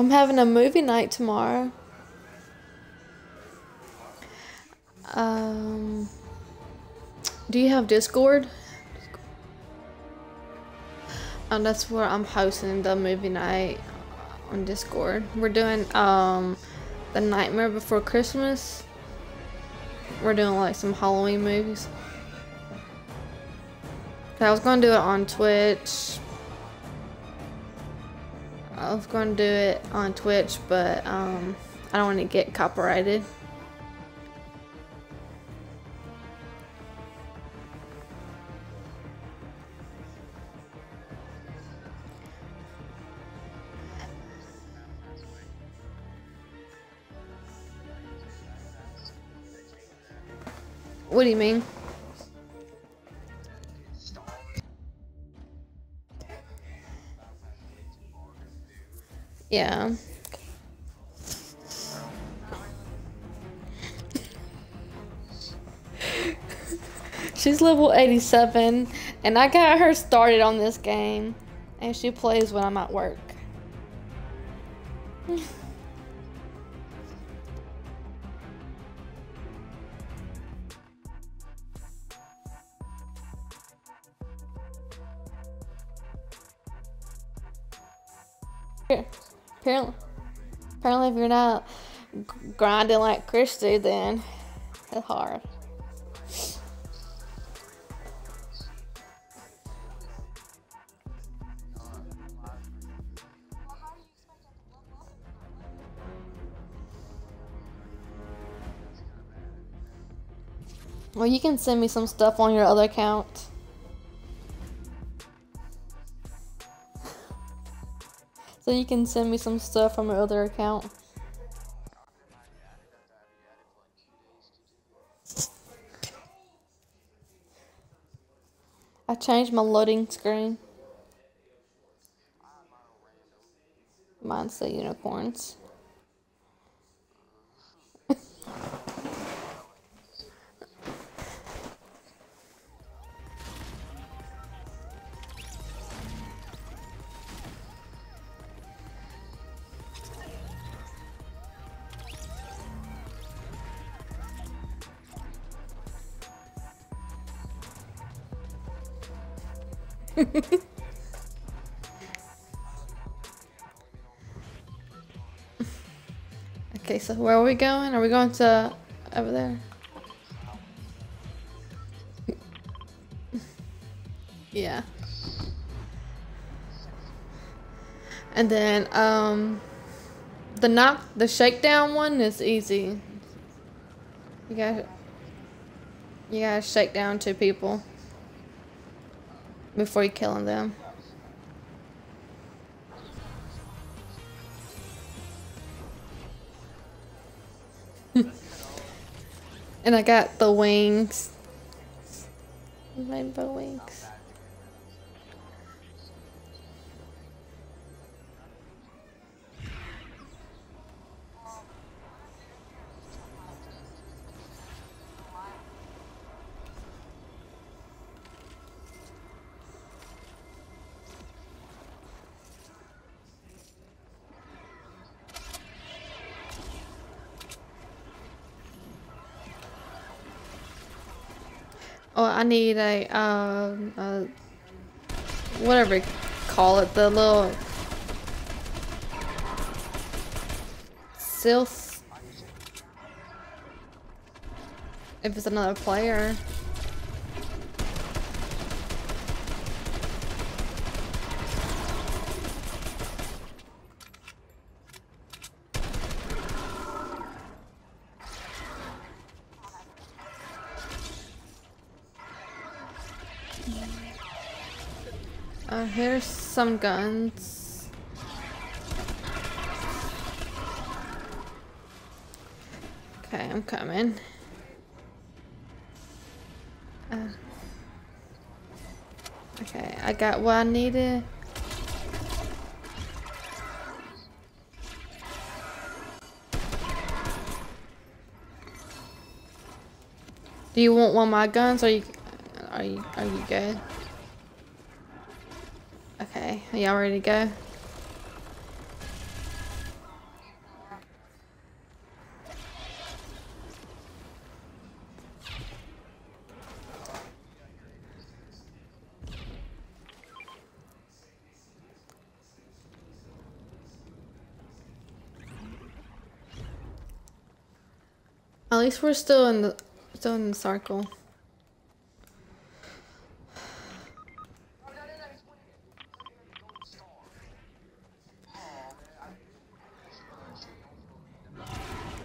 I'm having a movie night tomorrow. Um, do you have Discord? And that's where I'm hosting the movie night on Discord. We're doing um the Nightmare Before Christmas. We're doing like some Halloween movies. I was gonna do it on Twitch, I was going to do it on Twitch, but um, I don't want to get copyrighted. What do you mean? Level 87, and I got her started on this game, and she plays when I'm at work. Apparently, apparently, if you're not grinding like Christy, then it's hard. Well, you can send me some stuff on your other account. So you can send me some stuff from your other account. I changed my loading screen. Mine's the unicorns. Where are we going? Are we going to over there? yeah. And then um the knock the shakedown one is easy. You got you gotta shake down two people before you killing them. and I got the wings. Rainbow wings. Need a, um, uh, whatever you call it, the little Sylph. If it's another player. Uh, here's some guns. Okay, I'm coming. Uh, okay, I got what I needed. Do you want one of my guns or you are you are you good? Are y'all ready to go? At least we're still in the still in the circle.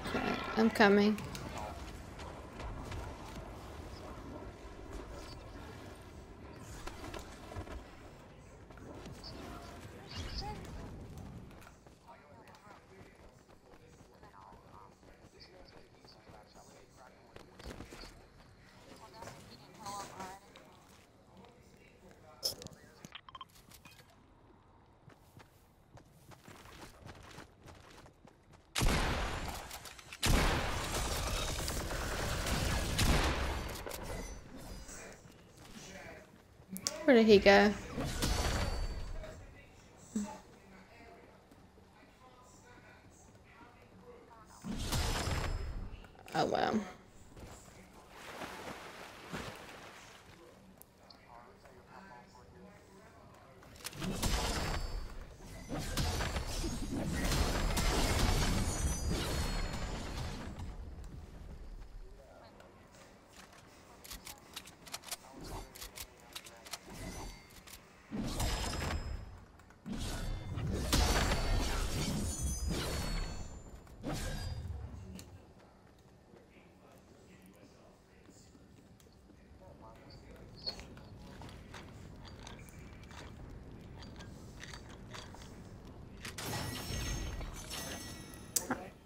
Okay, I'm coming. Where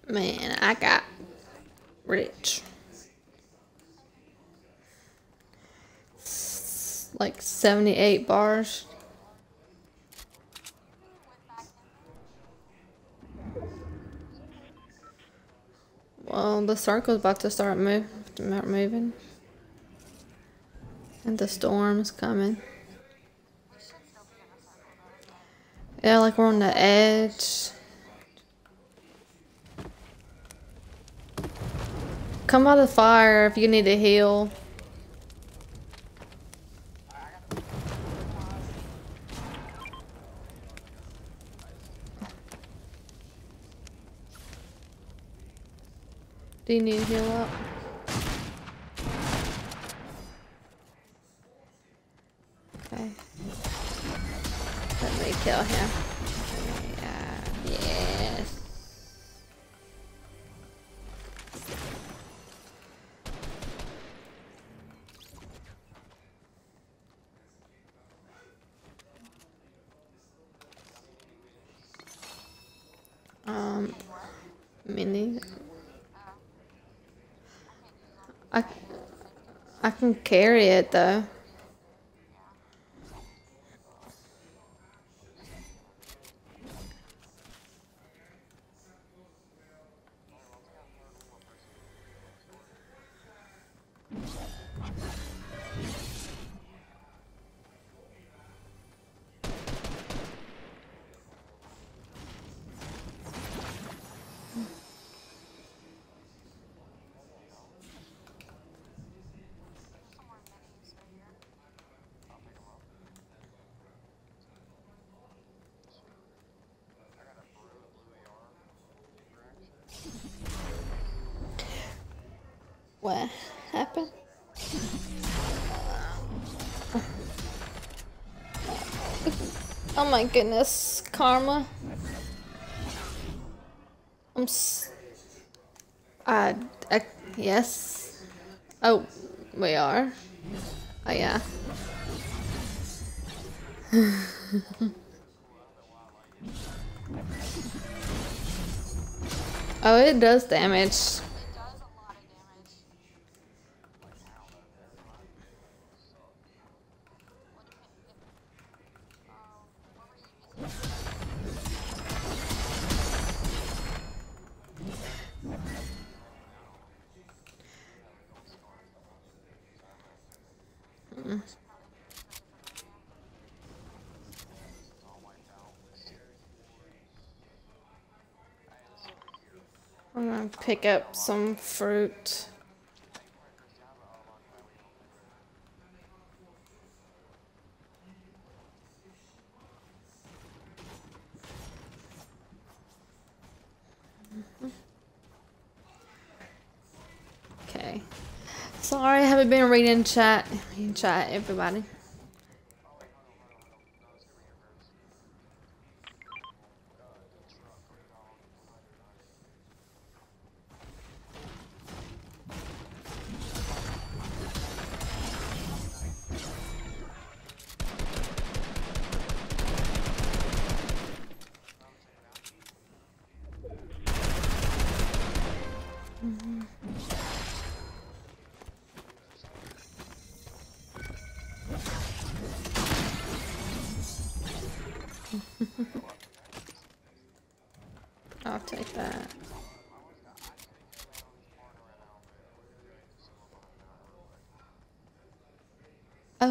Man, I got rich. S- Like 78 bars. Well, the circle's about to start move, start moving. And the storm's coming. Yeah, like we're on the edge. Come by the fire if you need to heal. Do you need to heal carry it though. Oh my goodness, Karma. I'm s- uh, uh, yes. Oh, we are. Oh yeah. oh, it does damage. It does a lot of damage. What do you um, what were you using? I'm gonna pick up some fruit. Okay. Sorry, I haven't been reading chat. Chat, everybody.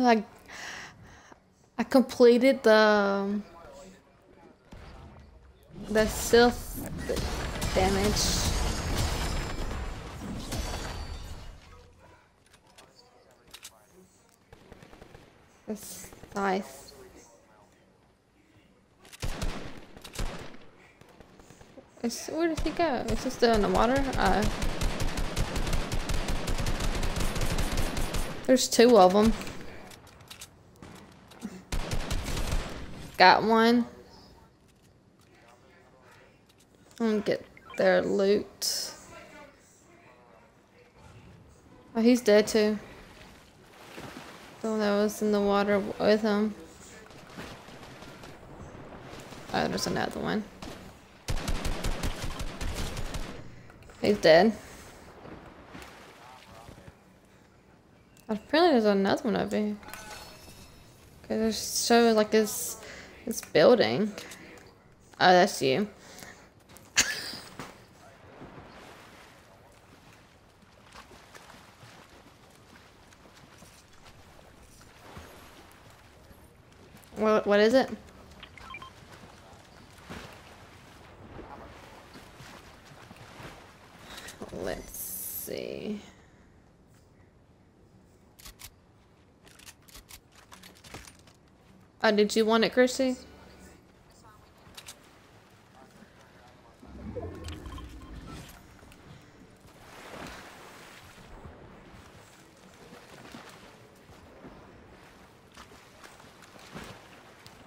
I, I completed the the stealth damage. Nice. Where did he go? Is he still in the water? Uh, there's two of them. Got one. I'm gonna get their loot. Oh, he's dead too. One that was in the water with him. Oh, there's another one. He's dead. Apparently there's another one over here. Okay, there's so like this this building. Oh, that's you. what what is it? Oh, did you want it, Chrissy?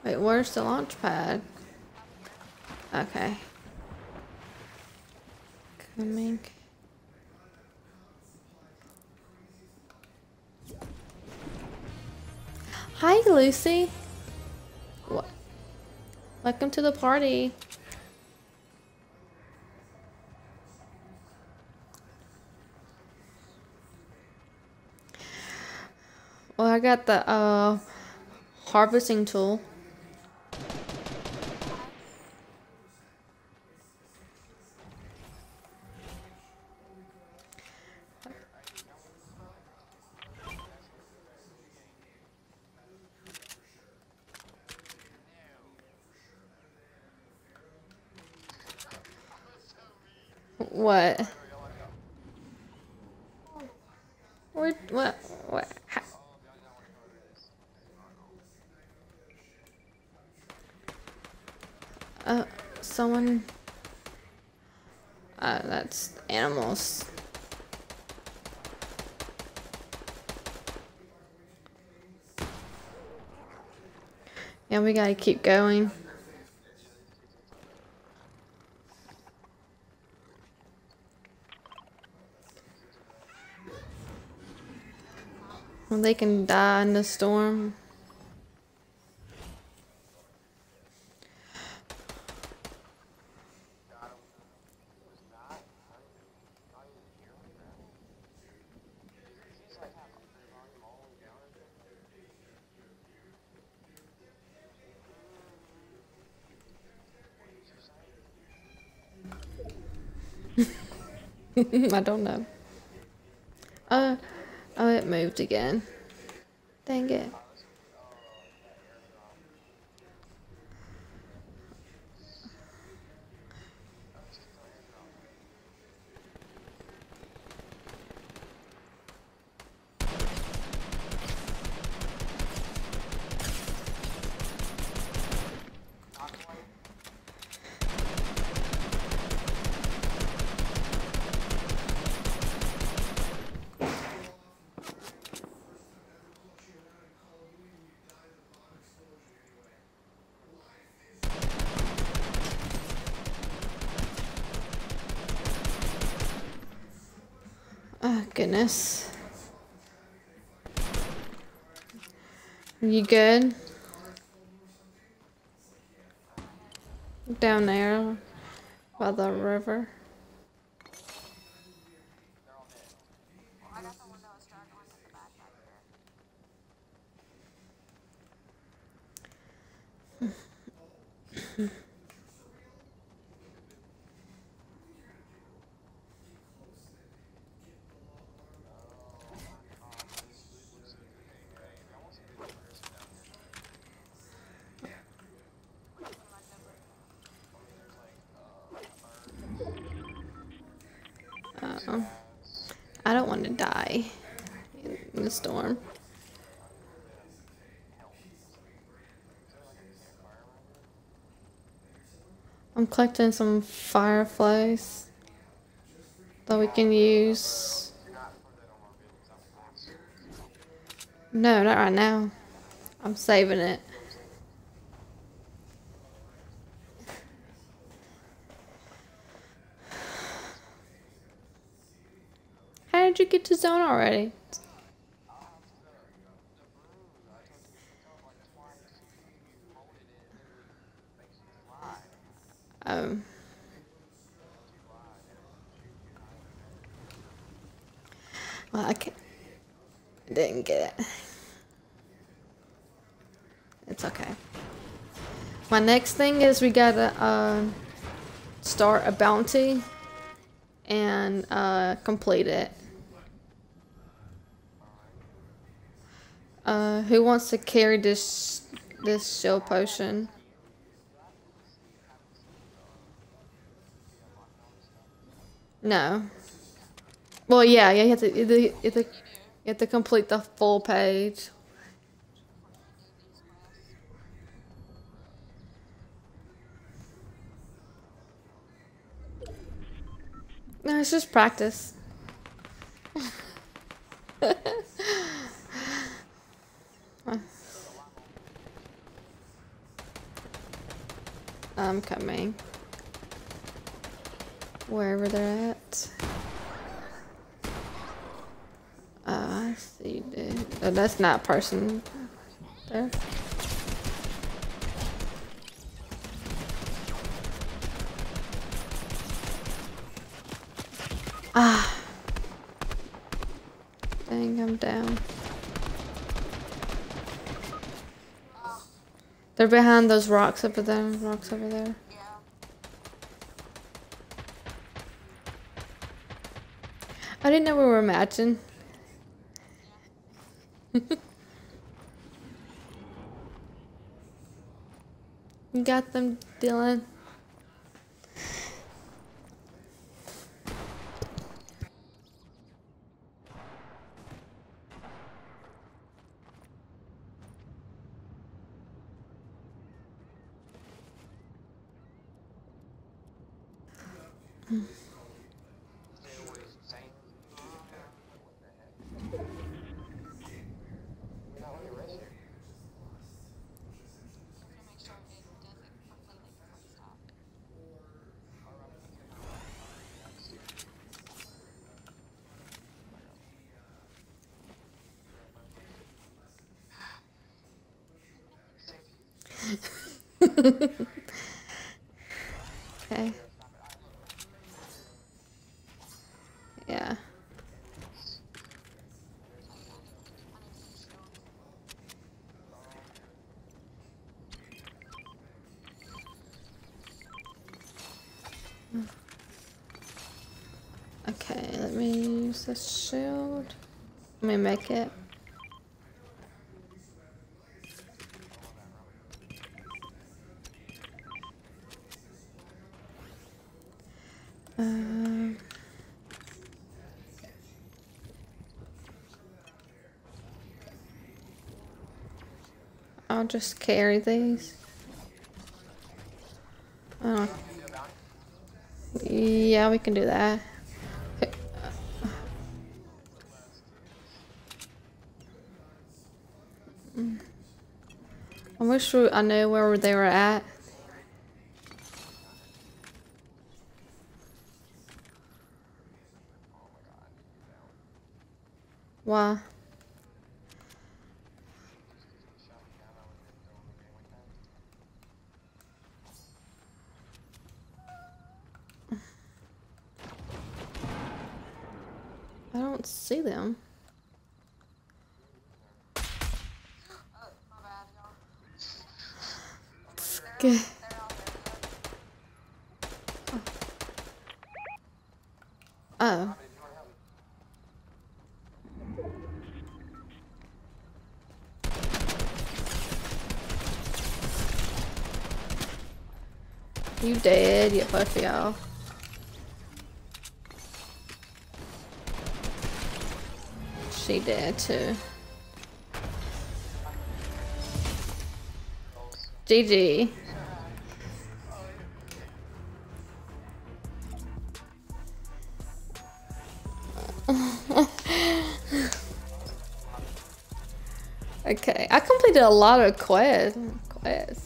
Wait, where's the launch pad? Okay. Coming. Hi, Lucy. Welcome to the party. Well, I got the uh harvesting tool. What? Where, what, what, ha- Uh, someone, uh, that's animals. Yeah, we gotta keep going. Well, they can die in the storm. I don't know. Uh, oh, it moved again. Dang it. Oh, Are You good? Down there by the river. Well, I got the one that was struggling with the backpack here. Uh-oh. I don't want to die in the storm. I'm collecting some fireflies that we can use. No, not right now. I'm saving it. How did you get to zone already? Um. Well, I can I didn't get it. It's okay. My next thing is we gotta uh, start a bounty and uh, complete it. Uh, who wants to carry this this shield potion? No. Well, yeah, yeah. You have to, you have to, you have to complete the full page. No, it's just practice. I'm coming. Wherever they're at. Ah, I see, dude. Oh, that's not person there. Ah. Dang, I'm down. They're behind those rocks over there. Rocks over there. Yeah. I didn't know we were matching. you got them, Dylan. Okay. Yeah. Okay, let me use the shield. Let me make it. Just carry these. Oh. Yeah, we can do that. I wish I knew where they were at. Why? I don't see them. Oh. Okay. Oh. You dead, you both of y'all. She dead too. GG. Okay, I completed a lot of. Quests.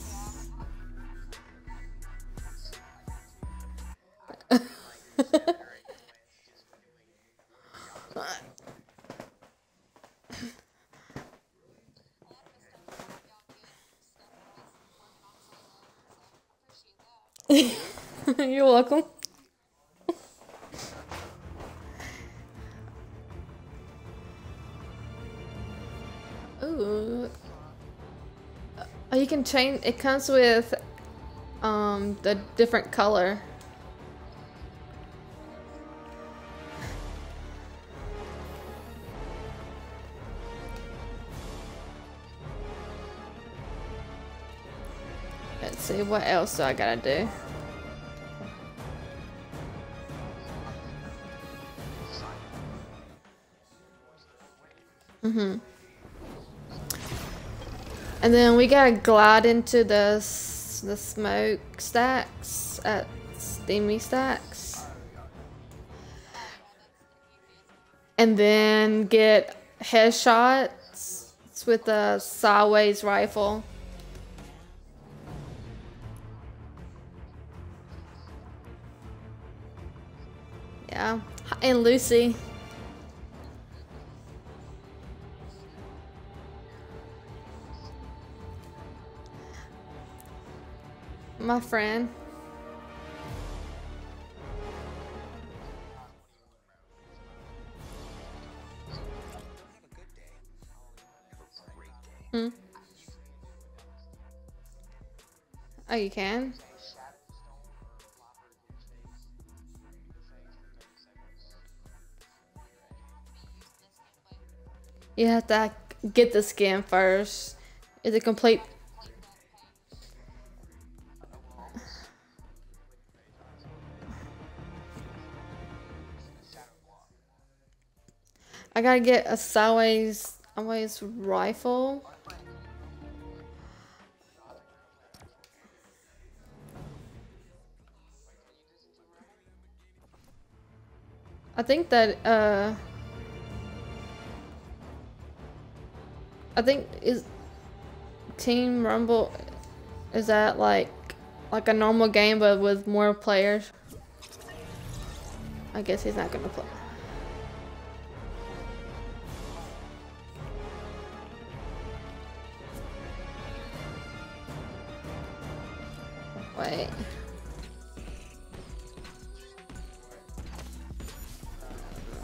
You can change. It comes with um the different color. Let's see what else do I gotta do. Mm-hmm. And then we gotta glide into the, the smoke stacks at steamy stacks. And then get headshots with a sideways rifle. Yeah, and Lucy. My friend. Hmm. Oh, you can? You have to get the skin first. Is it complete? Gotta get a sideways, sideways rifle. I think that uh I think is Team Rumble is that like like a normal game but with more players? I guess he's not gonna play.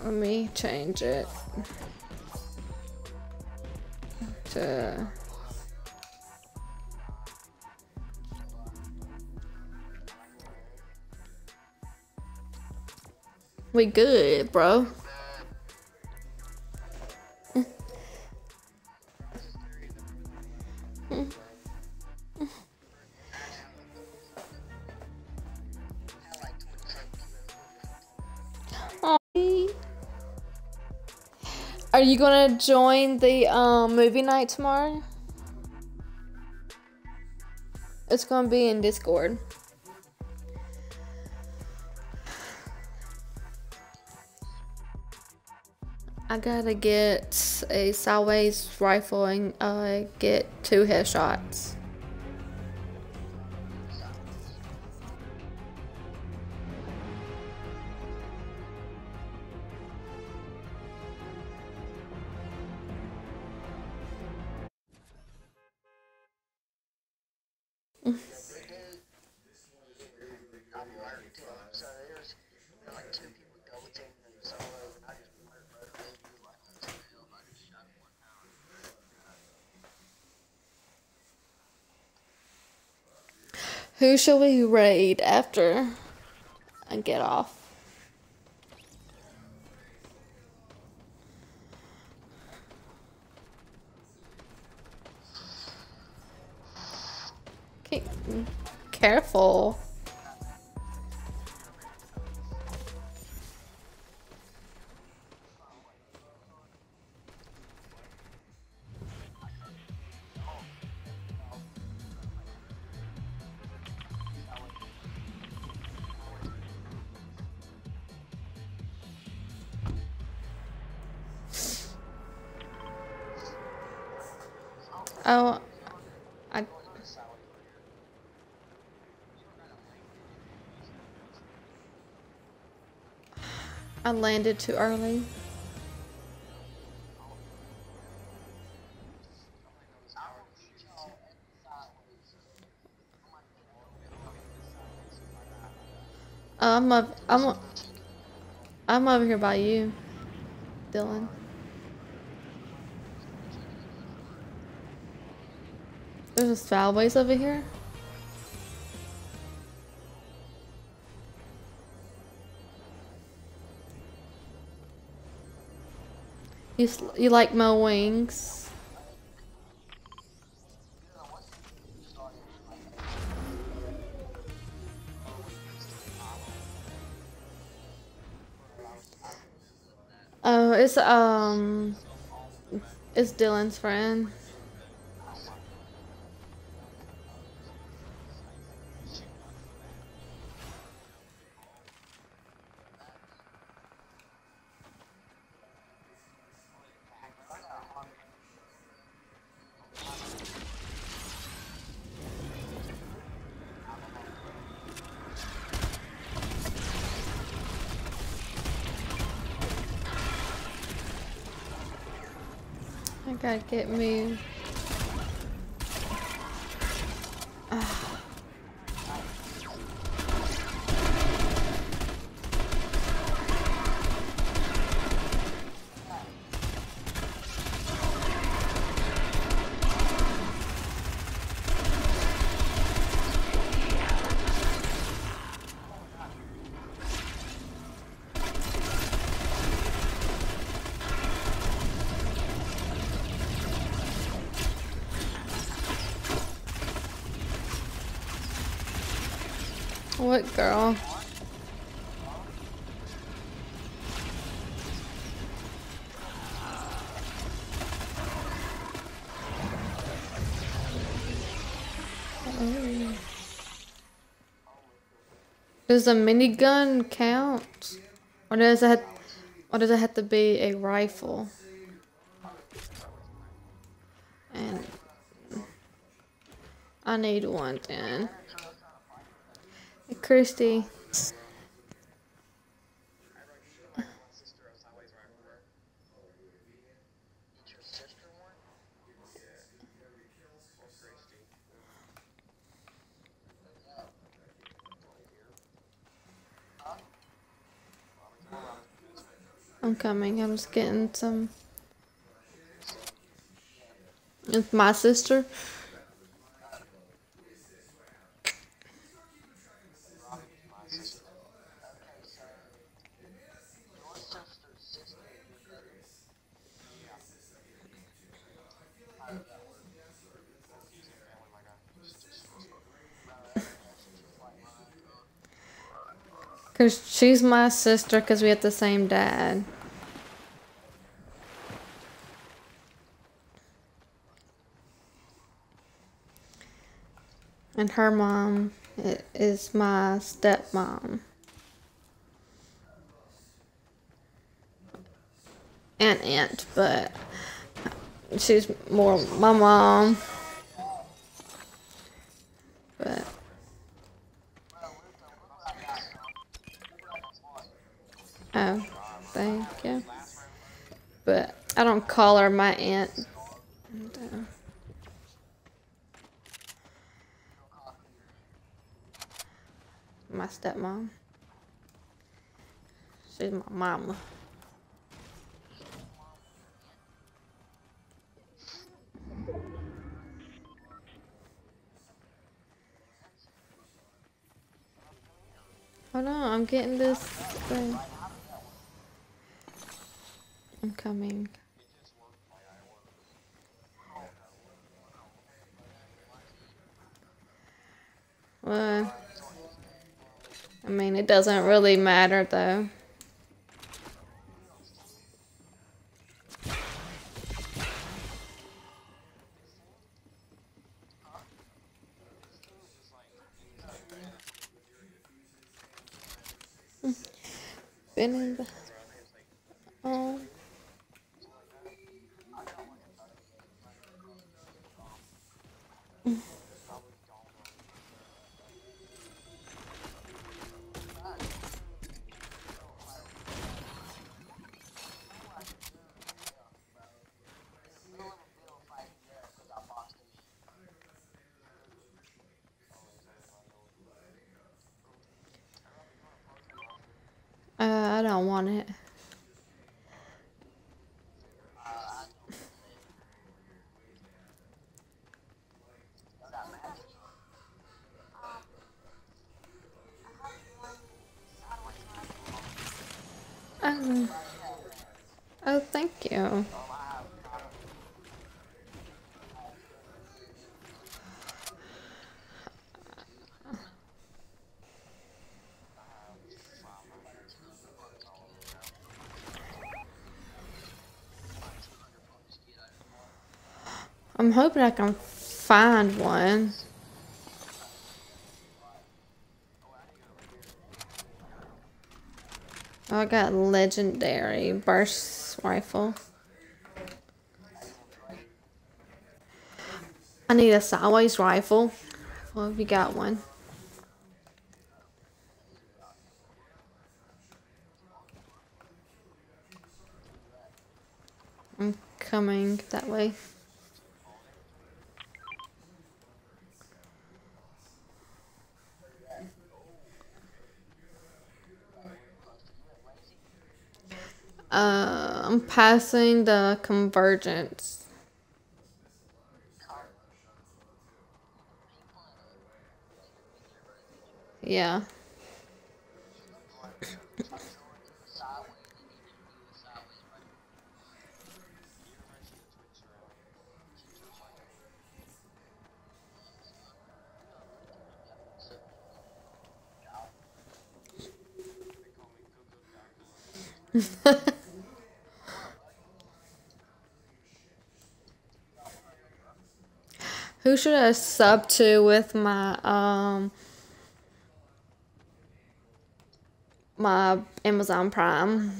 Let me change it to We good, bro. You gonna join the um, movie night tomorrow? It's gonna be in Discord. I gotta get a sideways rifle and uh, get two headshots. Who shall we raid after I get off? Okay, mm, careful. I landed too early. I'm up. I'm. o- I'm over here by you, Dylan. There's a foul Stylways over here. You, you like my wings? Oh, it's um, it's Dylan's friend. Gotta get moved. Girl? Does a minigun count? Or does it have, or does it have to be a rifle? And I need one then. Christy. I'm coming. I'm just getting some. It's my sister. Cause she's my sister cause we have the same dad. And her mom is my stepmom. And aunt, but she's more my mom. But Oh, thank you. But I don't call her my aunt. And, uh, my stepmom. She's my mama. Hold on, I'm getting this thing. I'm coming. Well, I mean, it doesn't really matter though. Been in the. Oh. Uh, I don't want it. Oh. Oh, thank you. I'm hoping I can find one. Oh, I got legendary burst rifle. I need a sideways rifle. Well, if you got one. I'm coming that way. I'm passing the convergence. Yeah. Who should I sub to with my um my Amazon Prime?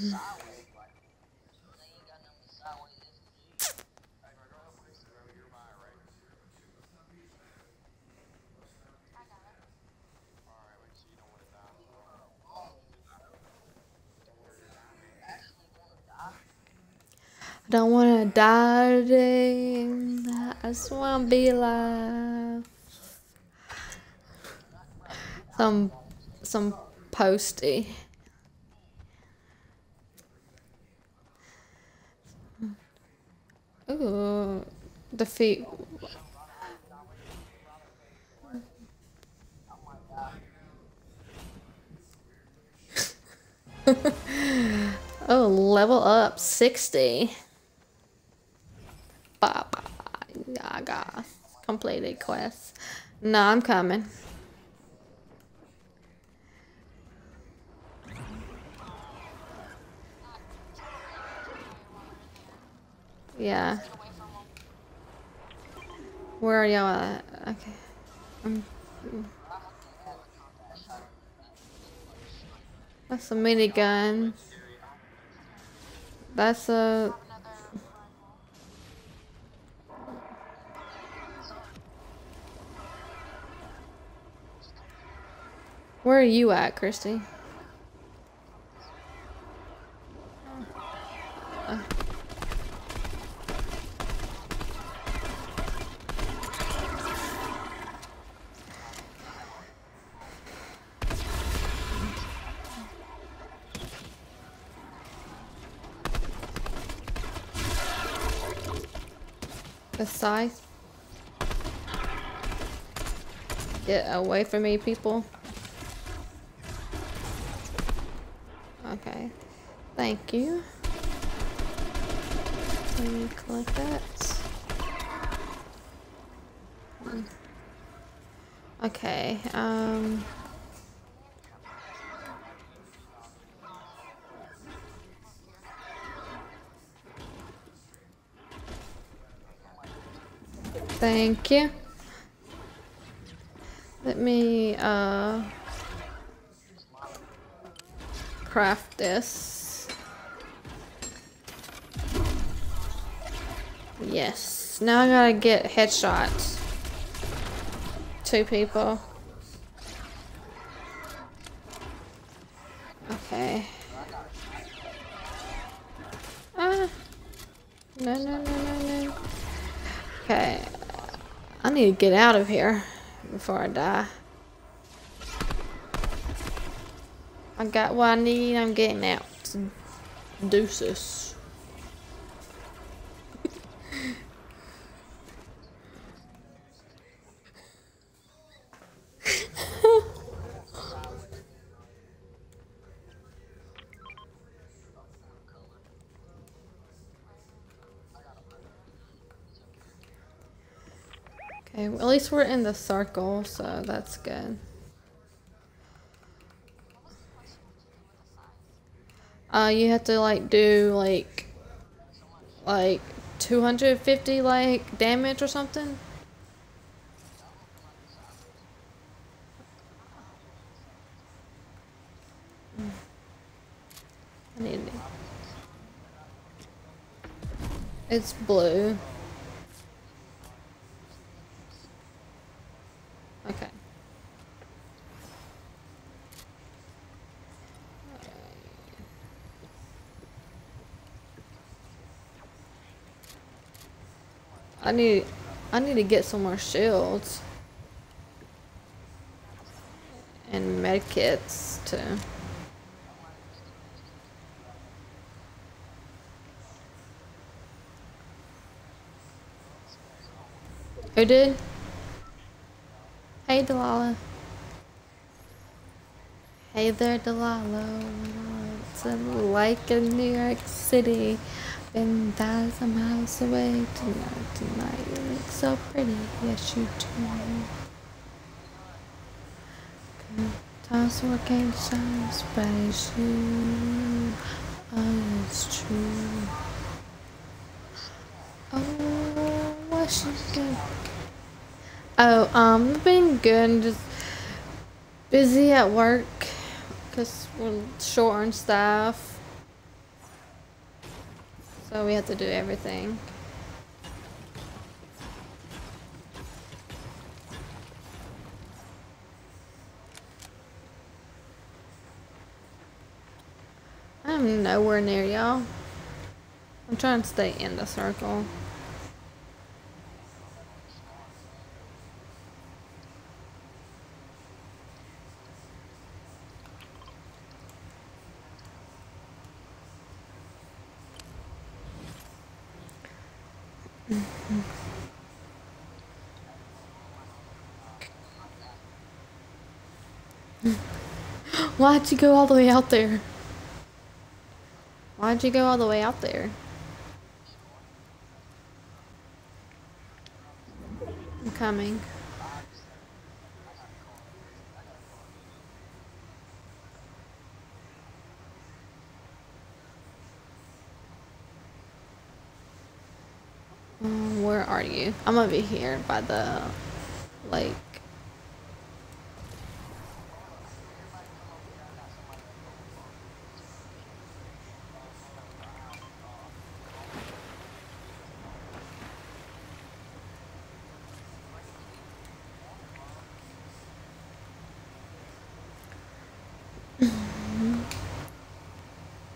I don't wanna die today. I wanna be alive. Some some posty. Ooh, defeat. oh, level up 60. Ba, ba, yaga. Completed quest. No, I'm coming. Yeah. Where are y'all at? Okay. Um, that's a minigun. That's a. Where are you at, Christy? The scythe. Get away from me, people. Thank you. Let me collect that. Okay, um... Thank you. Let me, uh... Craft this. Yes. Now I gotta get headshots. Two people. Okay. Ah. No, no, no, no, no. Okay. I need to get out of here before I die. I got what I need. I'm getting out. Deuces. Okay, well, at least we're in the circle, so that's good. Uh, you have to like do like like 250 like damage or something. I need it. It's blue. Okay. I need I need to get some more shields. And medkits too. Who did? Hey Delilah. Hey there Delilah. It's like in New York City. Been thousand miles away tonight, tonight. You look so pretty, yes you do. Times working times, but it's you. Oh, it's true. Oh, what's she good? Oh, um, I've been good. and Just busy at work because we're short on staff. So we have to do everything. I'm nowhere near y'all. I'm trying to stay in the circle. Why'd you go all the way out there? Why'd you go all the way out there? I'm coming. Um, where are you? I'm over here by the lake.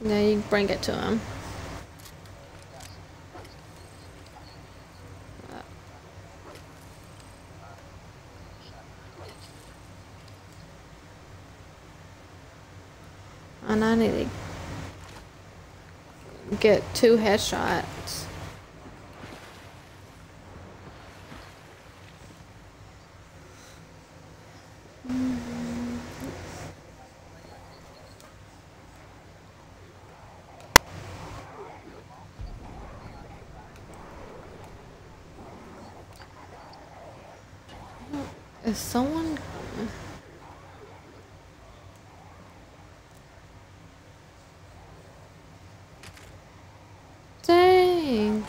No, you bring it to him. And I need to get two headshots. Is someone Dang.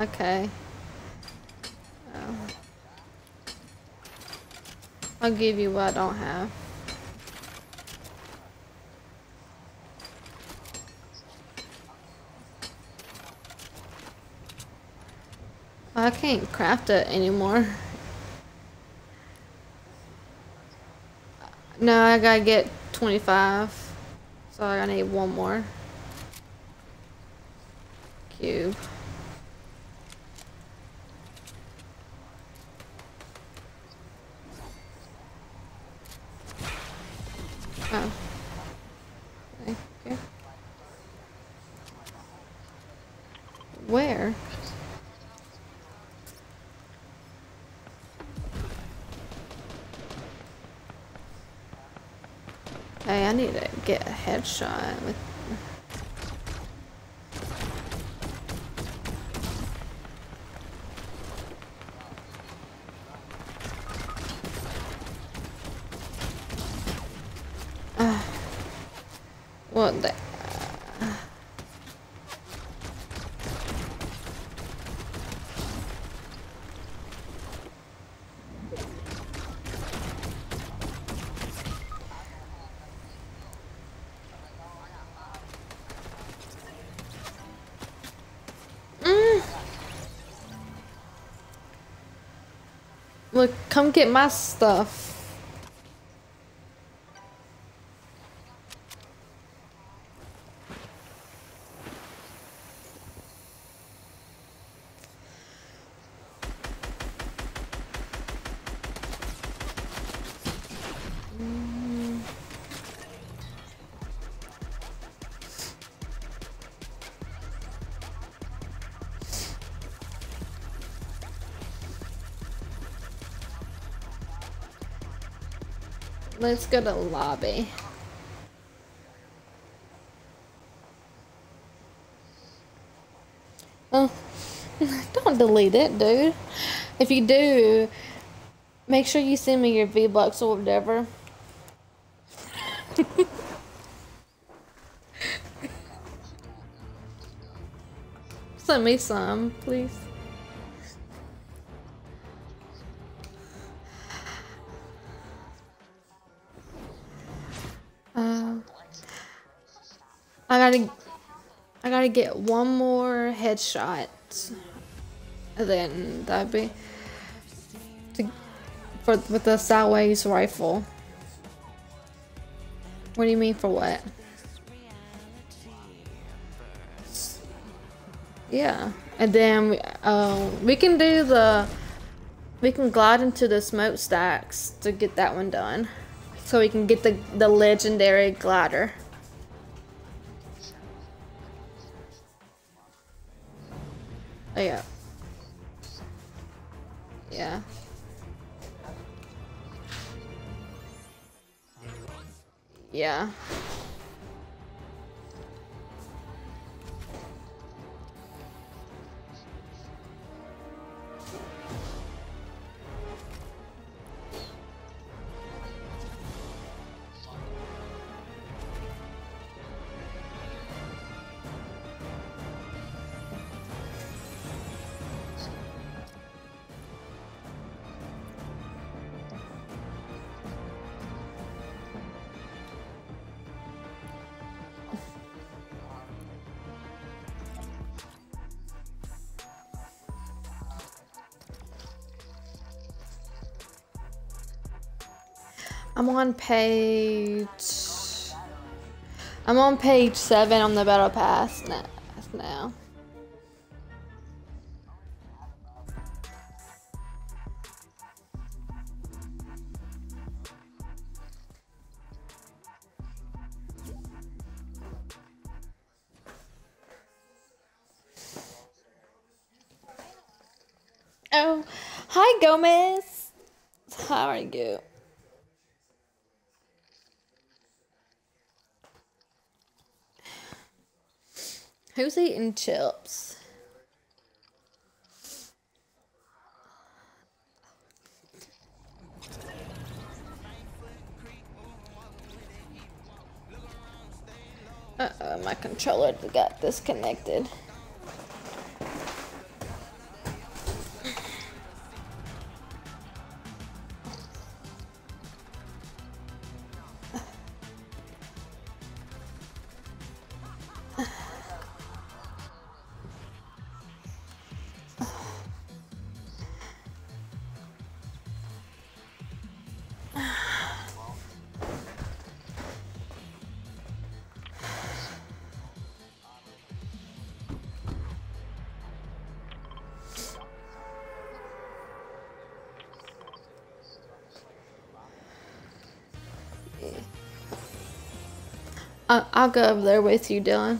Okay. Oh. I'll give you what I don't have. I can't craft it anymore. No, I gotta get 25. So I need one more. Cube. Oh. Okay. okay. Where? Hey, I need to get a headshot with. Come get my stuff. Let's go to lobby. Oh, don't delete it, dude. If you do, make sure you send me your V-Bucks or whatever. send me some, please. I gotta get one more headshot, then that'd be to, for with the Sideways rifle. What do you mean for what? Yeah, and then we, uh, we can do the, we can glide into the smokestacks to get that one done. So we can get the, the legendary glider. I'm on page. I'm on page seven on the battle pass now. Who's eating chips? Uh oh, my controller got disconnected. I'll go over there with you, Dylan.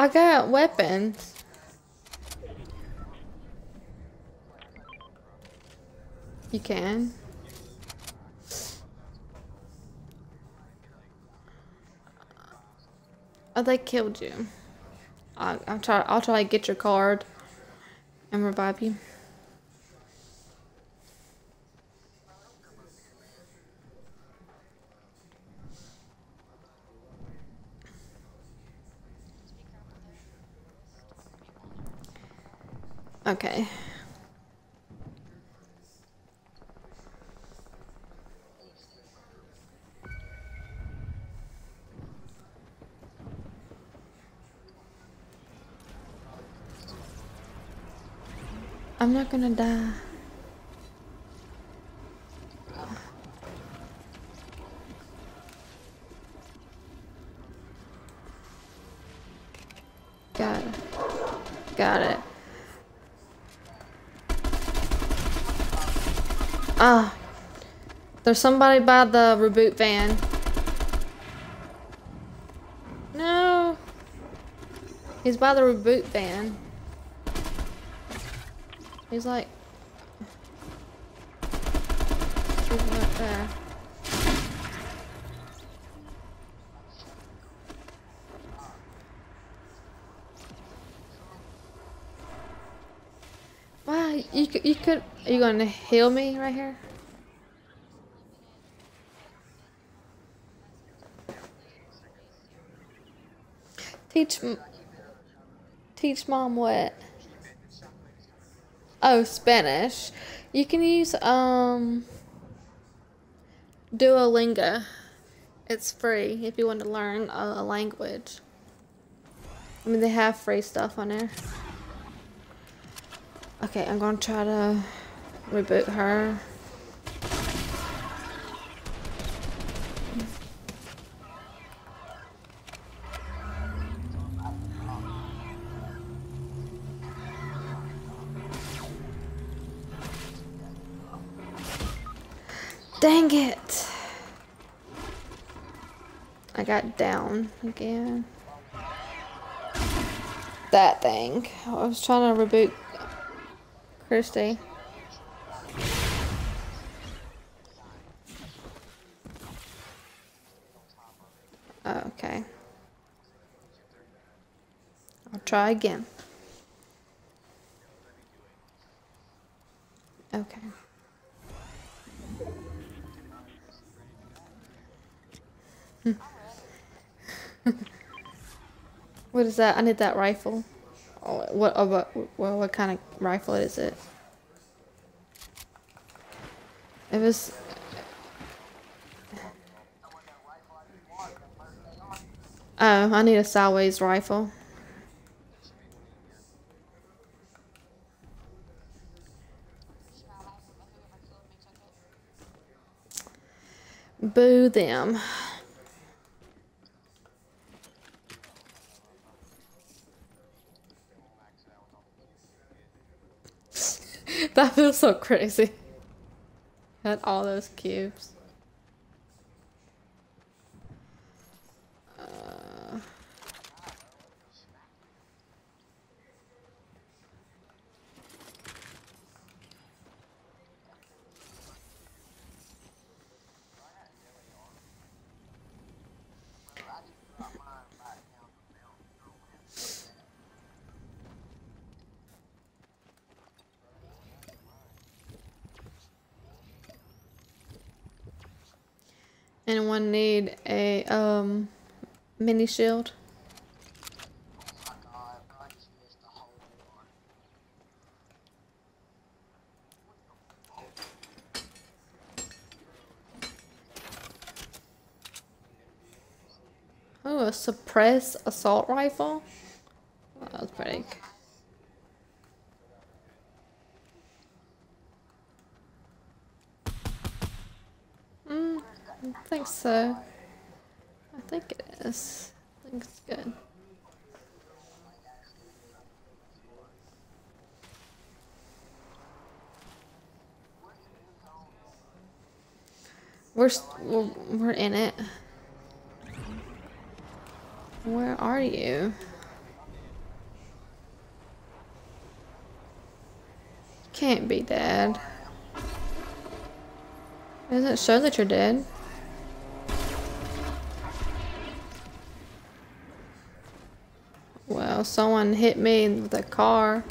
I got weapons. You can. Oh, they killed you. I, I'll try. I'll try to get your card and revive you. Okay. I'm not gonna die. Got it. Got it. Ah. There's somebody by the reboot van. No. He's by the reboot van. He's like. He's right there. Wow, you could, you could, are you gonna heal me right here? Teach, teach mom what? Oh, Spanish. You can use um Duolingo. It's free if you want to learn a, a language. I mean, they have free stuff on there. Okay, I'm gonna try to reboot her. Down again. That thing. I was trying to reboot Christy. Oh, okay. I'll try again. Okay. Hmm. What is that? I need that rifle. Oh, what? Oh, what? What kind of rifle is it? It was. Oh, I need a sideways rifle. Boo them. That feels so crazy. Had all those cubes. Uh, Need a um mini shield? Oh a suppress assault rifle. Oh, that was pretty. c- Mm, I think so. I think it is. I think it's good. We're s- we're in it. Where are you? Can't be dead. It doesn't show that you're dead. Well, someone hit me with a car.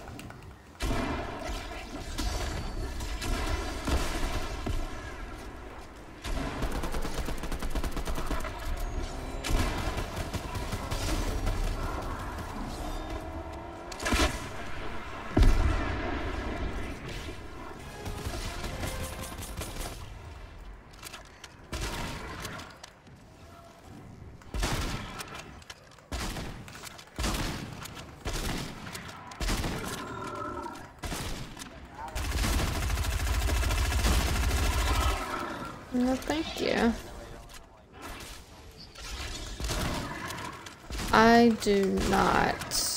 Do not.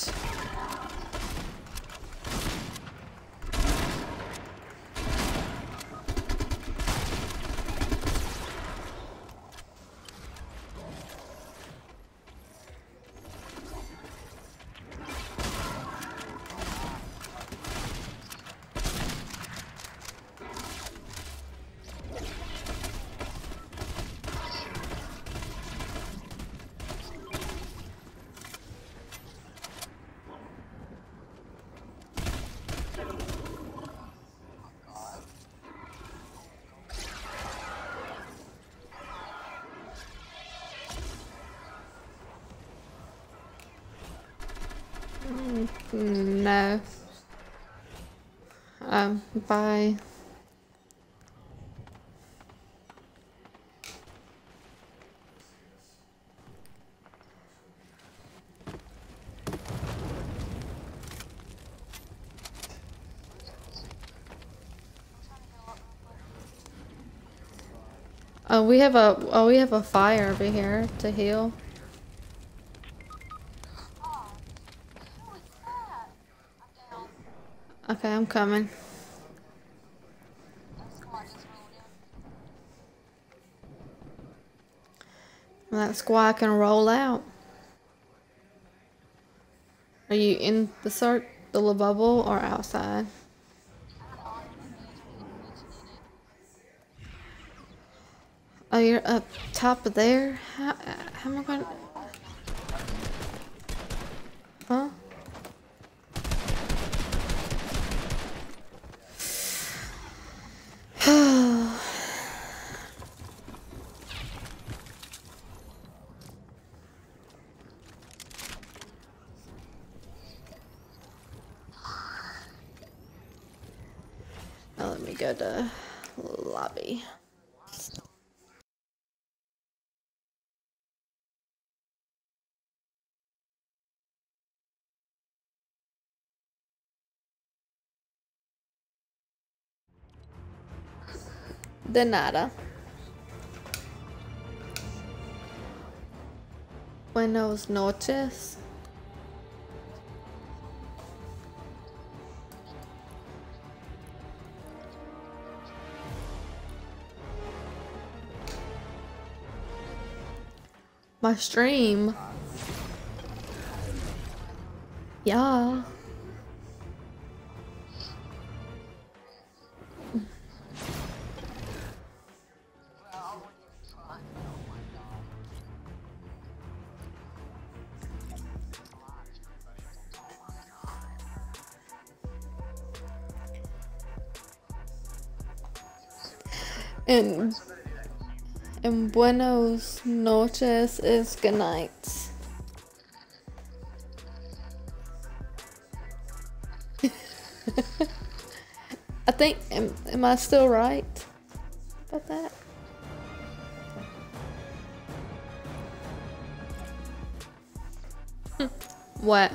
No. Um, bye. Oh, we have a oh we have a fire over here to heal. Okay, I'm coming. That squad just rolled in. That squad can roll out. Are you in the cert, the little bubble, or outside? Oh, you're up top of there? How, how am I going Huh? Now let me go to lobby. De nada. Buenos noches. My stream. Yeah. And buenos noches is good night. I think am, am I still right about that? what?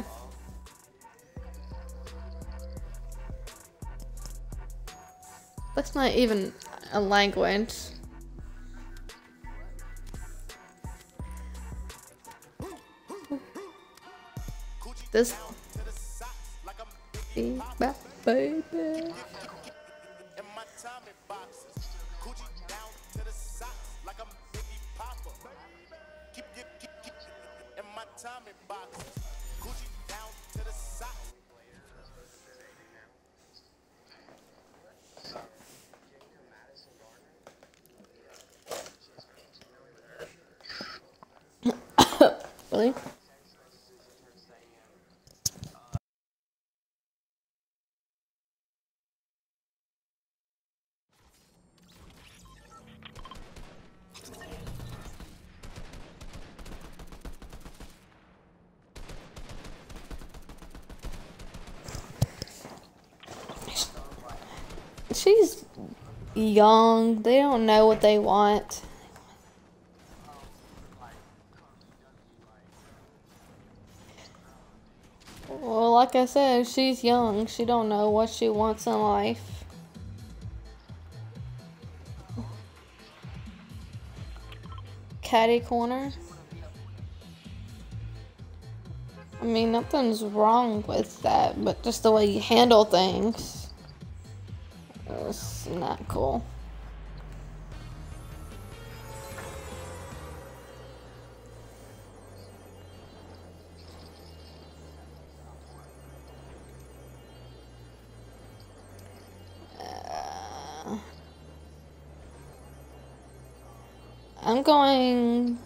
That's not even a language. This baby. Young. They don't know what they want. Well, like I said, she's young. She don't know what she wants in life. Caddy corner. I mean, nothing's wrong with that, but just the way you handle things cool. Uh, I'm going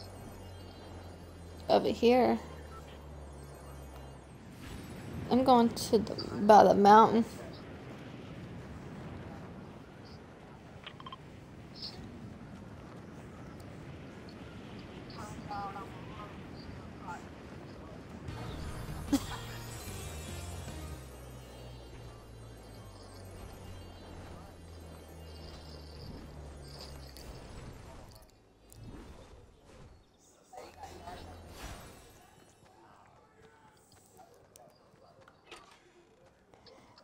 over here. I'm going to the by the mountain.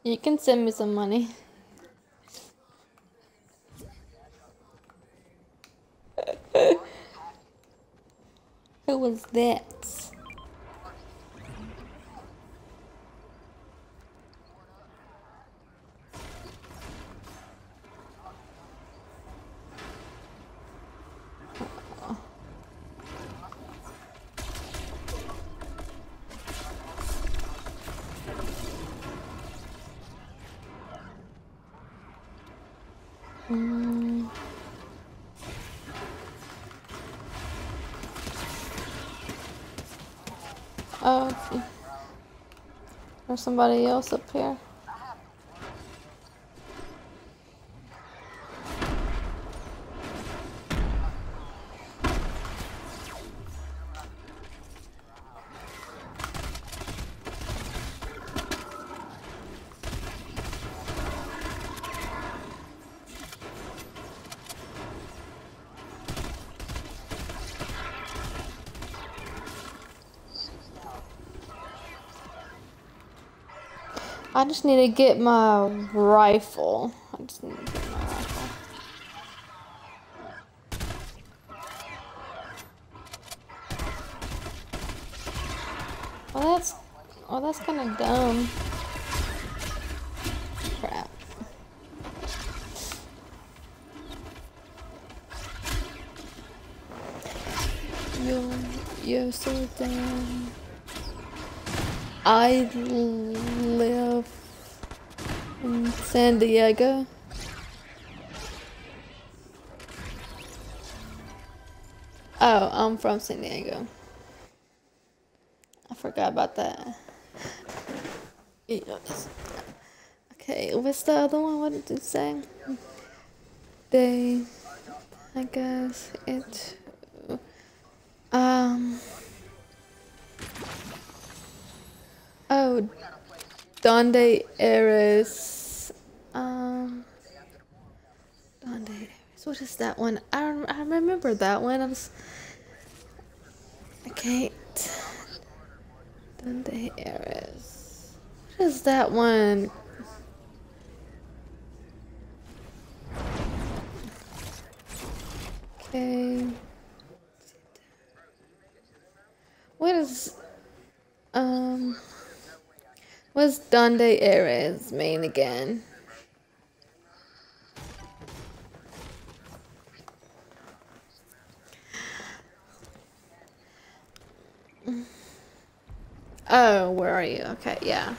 You can send me some money. Who was that? Somebody else up here. I just need to get my rifle. I just need to get my rifle. Well, that's, well, that's kind of dumb. Crap. Yo, you're so dumb. I San Diego. Oh, I'm from San Diego. I forgot about that. Yes. Okay, what's the other one? What did it say? They, I guess it, um, oh, Donde Eres, um, Donde Eres, what is that one? I, I remember that one, I was, I can't, Eres, what is that one? Okay. What is um what's Donde Eres mean again? Oh, where are you? Okay, yeah.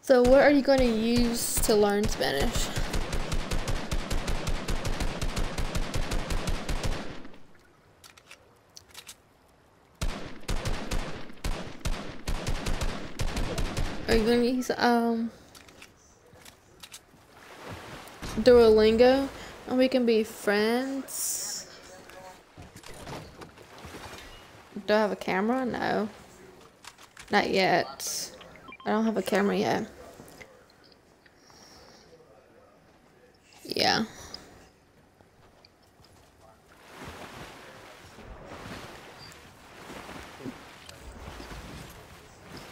So what are you going to use to learn Spanish? Are you gonna use um Duolingo and we can be friends? Do I have a camera? No. Not yet. I don't have a camera yet. Yeah.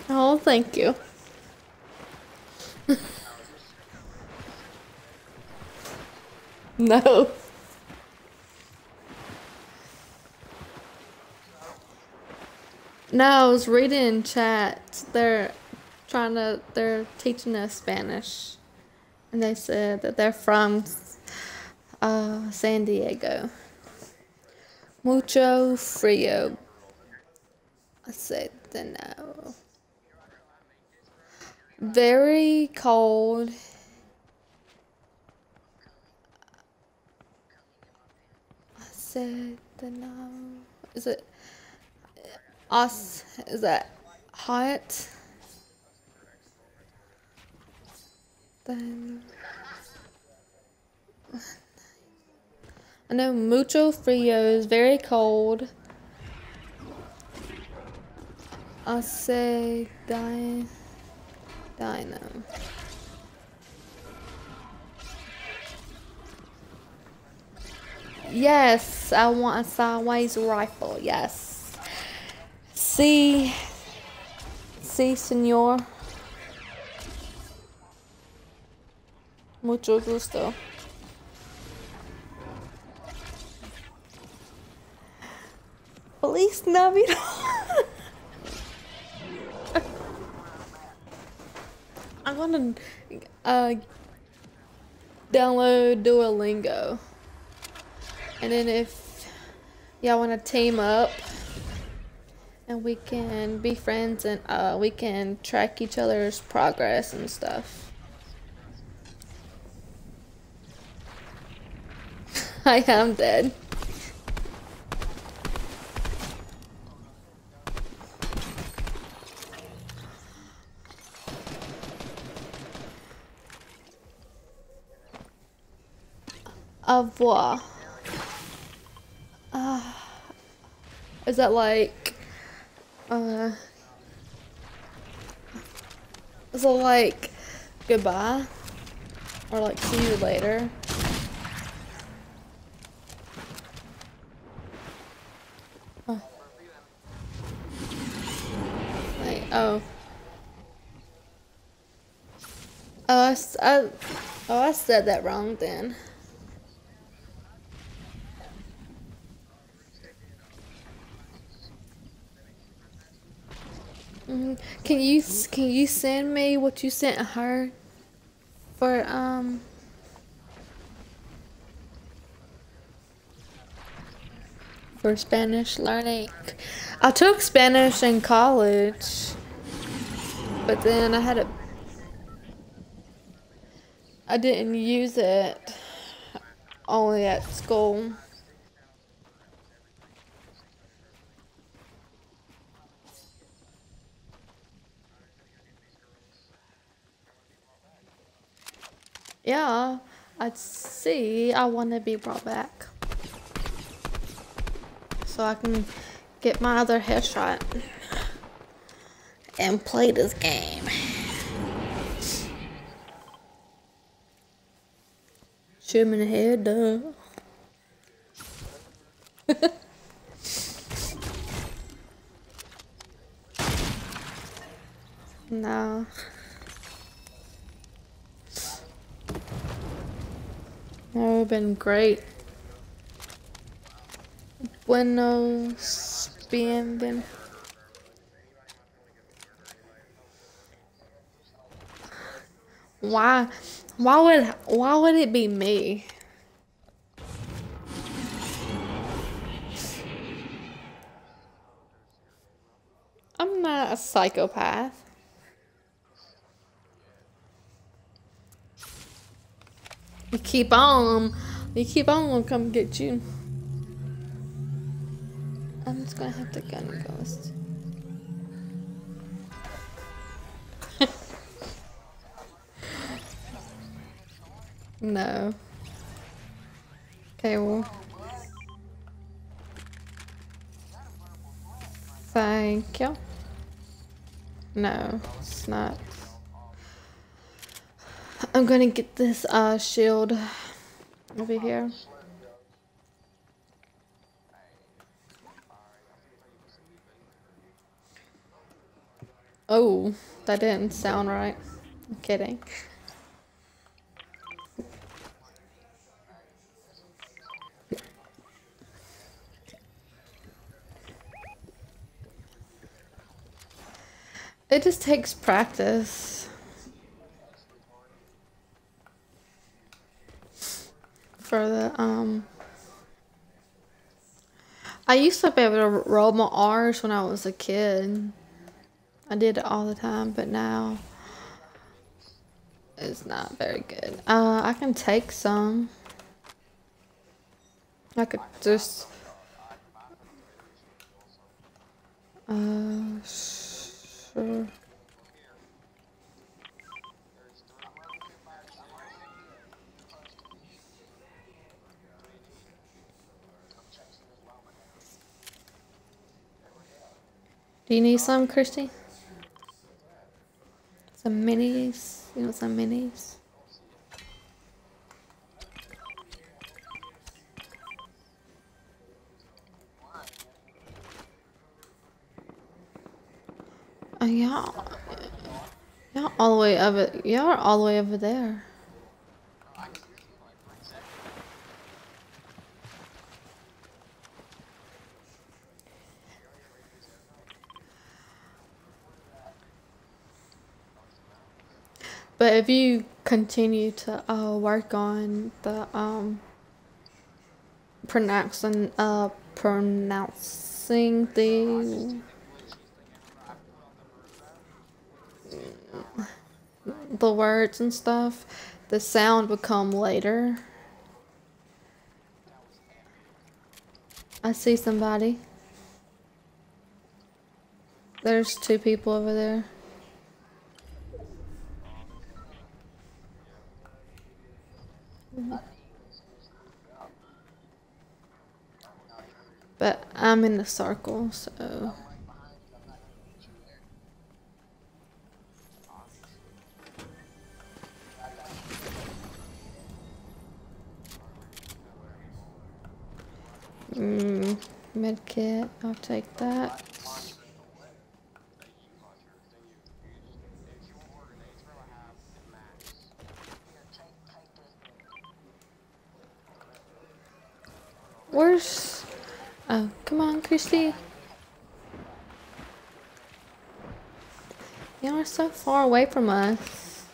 Oh, thank you. no. No, I was reading in chat. They're trying to, they're teaching us Spanish. And they said that they're from uh, San Diego. Mucho frío. I said the no. Very cold. I said the no. Is it us? Is that hot? Then I know mucho frío is very cold. I say die, dino. Yes, I want a sideways rifle. Yes. See, see, senor. Mucho gusto. Feliz Navidad. I'm gonna uh, download Duolingo. And then if y'all want to team up and we can be friends and uh, we can track each other's progress and stuff. I am dead. Au revoir. Uh, is that like, uh, it like goodbye? Or like see you later? Oh. Like, oh. Oh, I, I- oh, I said that wrong then. Mhm. Can you can you send me what you sent her for um for Spanish learning? I took Spanish in college, but then I had it. I didn't use it only at school. Yeah, I'd see. I want to be brought back. So I can get my other headshot and play this game. Shoot him in the head, duh. no. That would have been great. Buenos bien, Why? Why would? Why would it be me? I'm not a psychopath. You keep on. You keep on, we'll come get you. I'm just gonna have to gun ghost. no. Okay, well. Thank you. No, it's not. I'm gonna get this uh shield over here. Oh, that didn't sound right. I'm kidding. It just takes practice. For the, um... I used to be able to roll my R's when I was a kid. I did it all the time, but now it's not very good. Uh, I can take some. I could just. Uh, sure. Do you need some, Christy? Some minis? You know, some minis? Oh, y'all. Y'all all the way over. Y'all are all the way over there. But if you continue to uh, work on the um, pronouncing uh, pronouncing the the words and stuff, the sound would come later. I see somebody. There's two people over there. But I'm in the circle, so. Mm, medkit, I'll take that. Where's... Oh, come on, Christy. Y'all are so far away from us.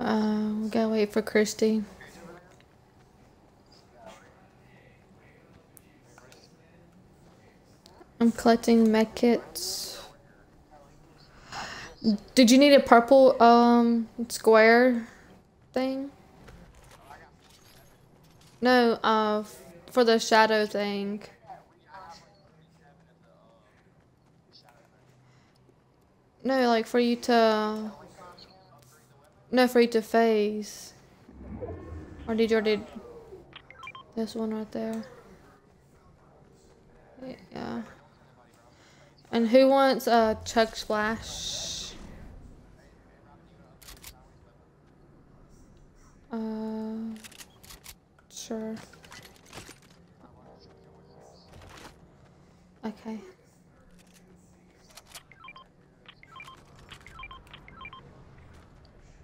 Uh, we gotta wait for Christy. I'm collecting medkits. Did you need a purple um square thing? No, uh for the shadow thing. No, like for you to No, for you to phase. Or did you already this one right there? Yeah. And who wants a Chug Splash? Uh, sure. Okay.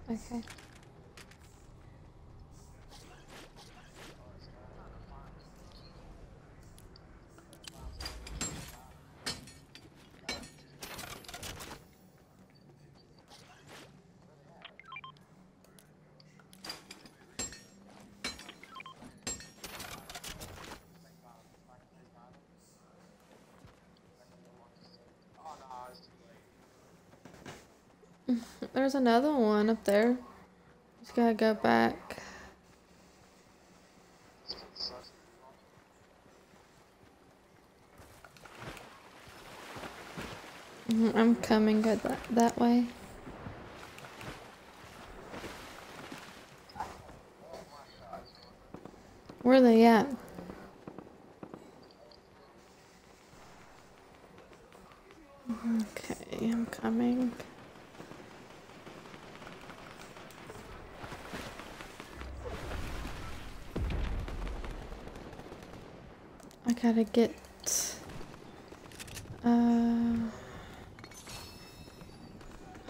Okay. There's another one up there. Just gotta go back. Mhm, I'm coming good that, that way. Where are they at? Okay, I'm coming. Gotta get. Uh.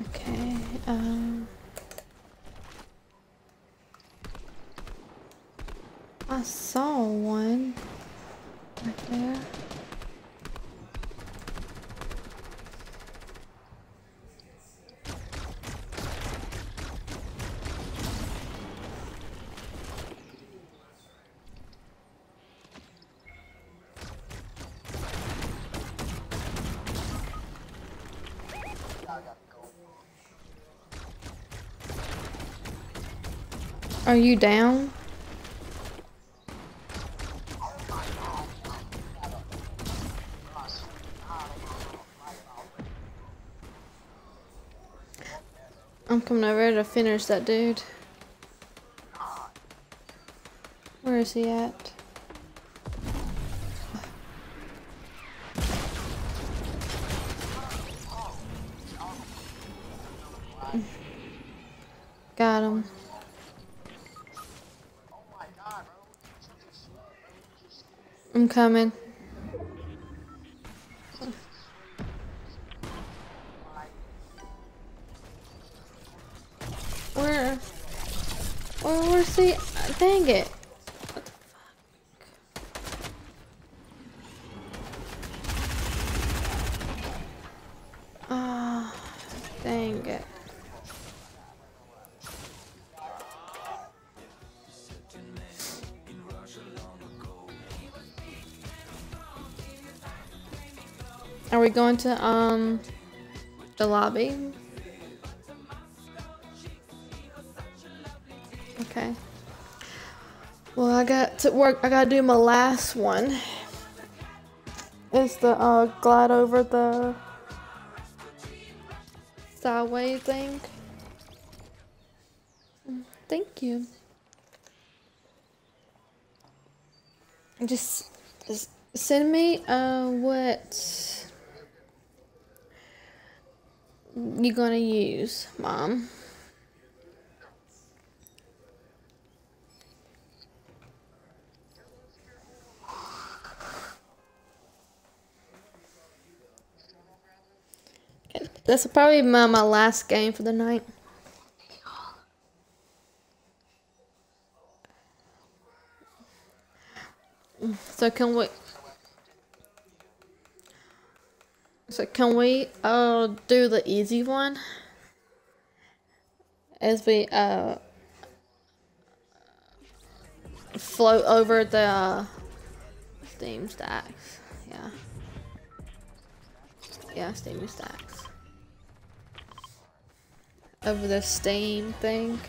Okay. Um. I saw one right there. Are you down? I'm coming over to finish that dude. Where is he at? Got him. I'm coming. Are we going to um the lobby? Okay. Well, I got to work. I gotta do my last one. It's the uh glide over the sideway thing. Thank you. Just, just send me uh what you gonna use, mom. Okay, That's probably my, my last game for the night. So can we? So can we uh do the easy one? As we uh float over the uh, steam stacks. Yeah. Yeah, steam stacks. Over the steam thing.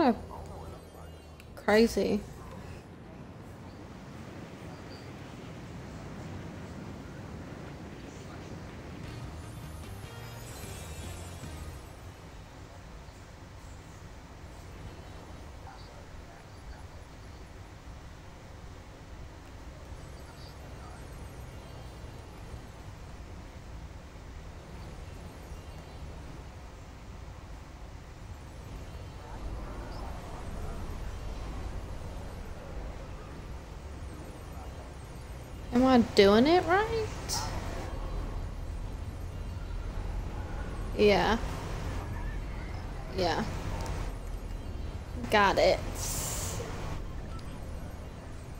Kind of crazy. I doing it right? Yeah. Yeah. Got it.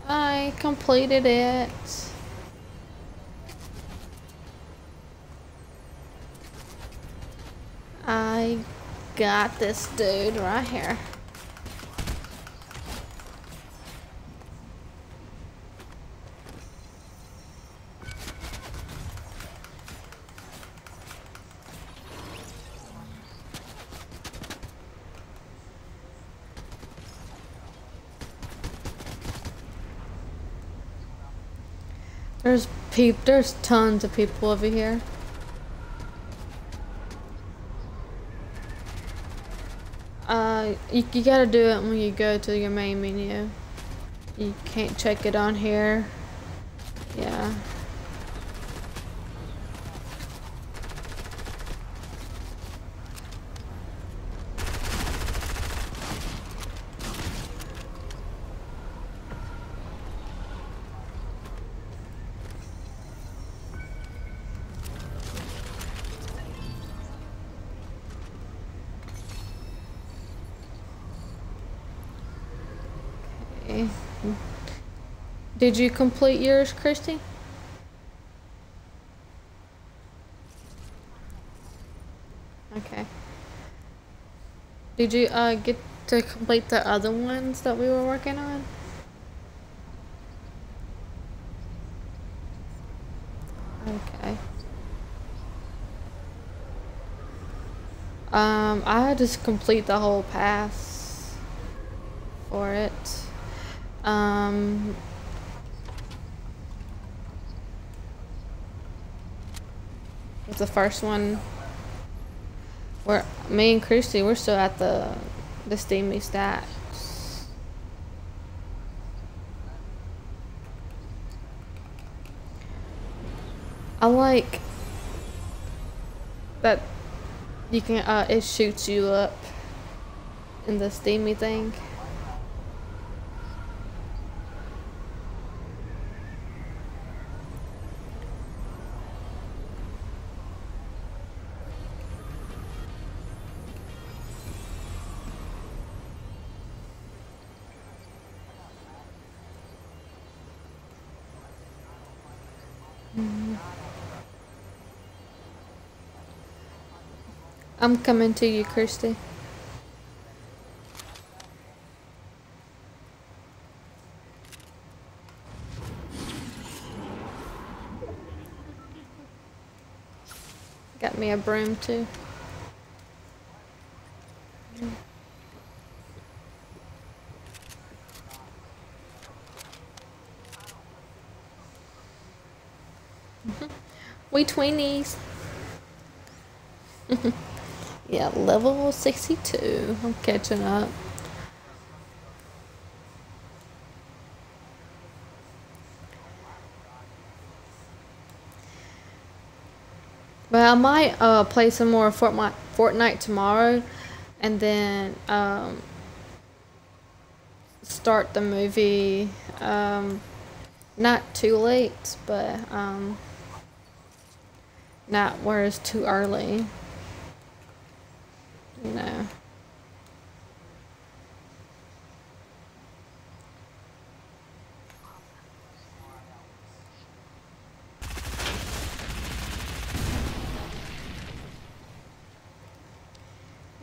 I completed it. I got this dude right here. There's tons of people over here. Uh, you, you gotta do it when you go to your main menu. You can't check it on here. Yeah. Okay. Did you complete yours, Christy? Okay. Did you uh get to complete the other ones that we were working on? Okay. Um, I had to complete the whole pass for it. Um, the first one where me and Christy we're still at the the steamy stacks. I like that you can uh it shoots you up in the steamy thing. I'm coming to you, Kirsty. Got me a broom too. We tweenies. yeah, level 62. I'm catching up. But I might uh, play some more Fortnite, Fortnite tomorrow and then um, start the movie um, not too late, but um, not where it's too early. No.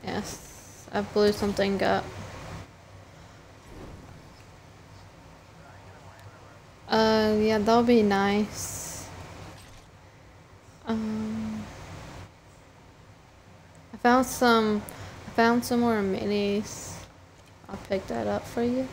Yes, I blew something up. Uh, yeah, that'll be nice. Um, I found some, I found some more minis. I'll pick that up for you.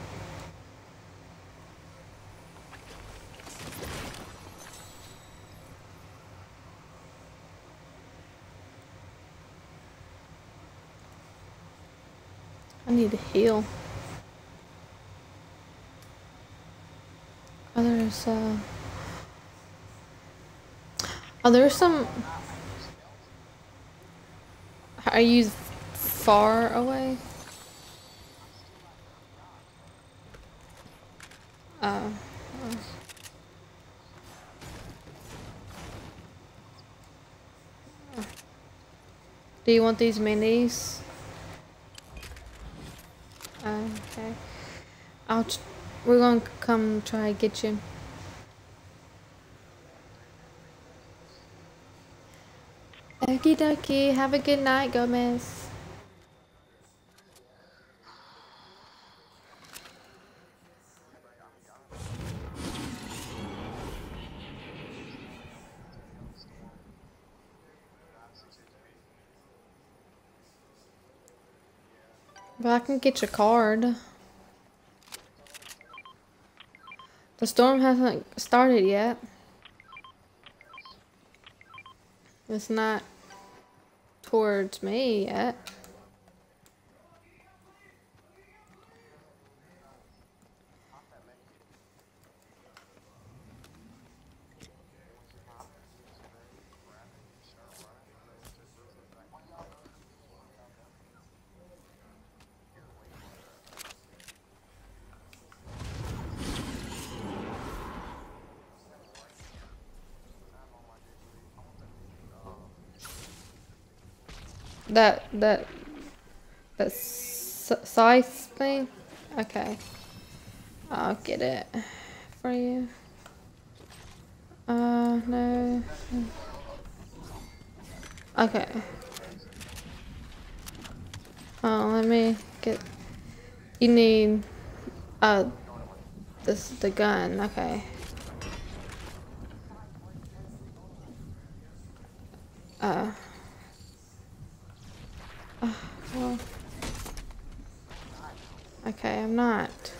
I need to heal. Oh, there's uh. Oh, there's some. Are you far away? Oh. Do you want these minis? Okay. I'll. We're gonna come try and get you. Okie dokie. Have a good night, Gomez. But I can get your card. The storm hasn't started yet. It's not towards me yet. That that that Scythe thing. Okay, I'll get it for you. Uh no. Okay. Oh, let me get. You need. Uh, this the gun. Okay. Uh. Uh, well. Okay, I'm not.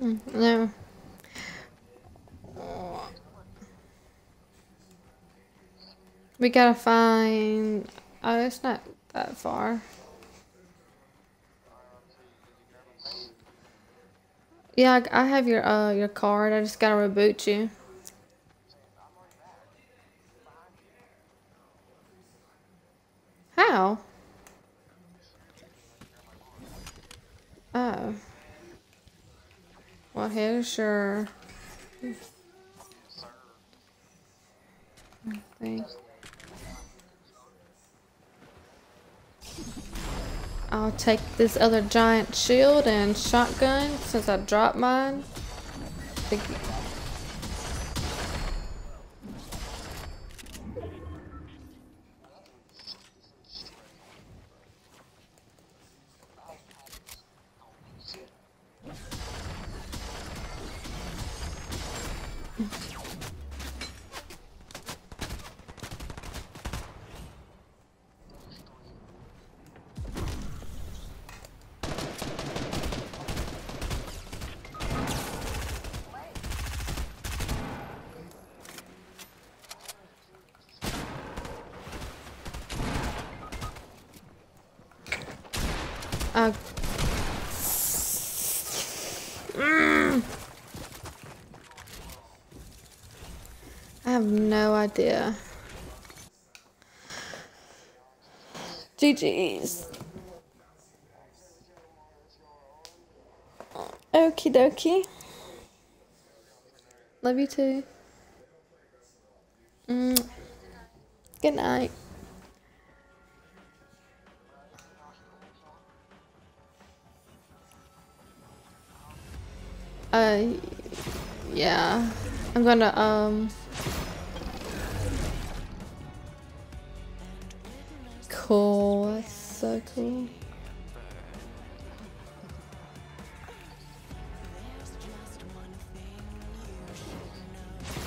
Mm, No. We gotta find. Oh, it's not that far. Yeah, I have your uh your card. I just gotta reboot you. How? Oh. Well, here's your thing. Take this other giant shield and shotgun since I dropped mine. Think- Uh, Mm. I have no idea. GG's. Okie dokie. Love you too. Mm. Good night. Uh, yeah. I'm gonna, um...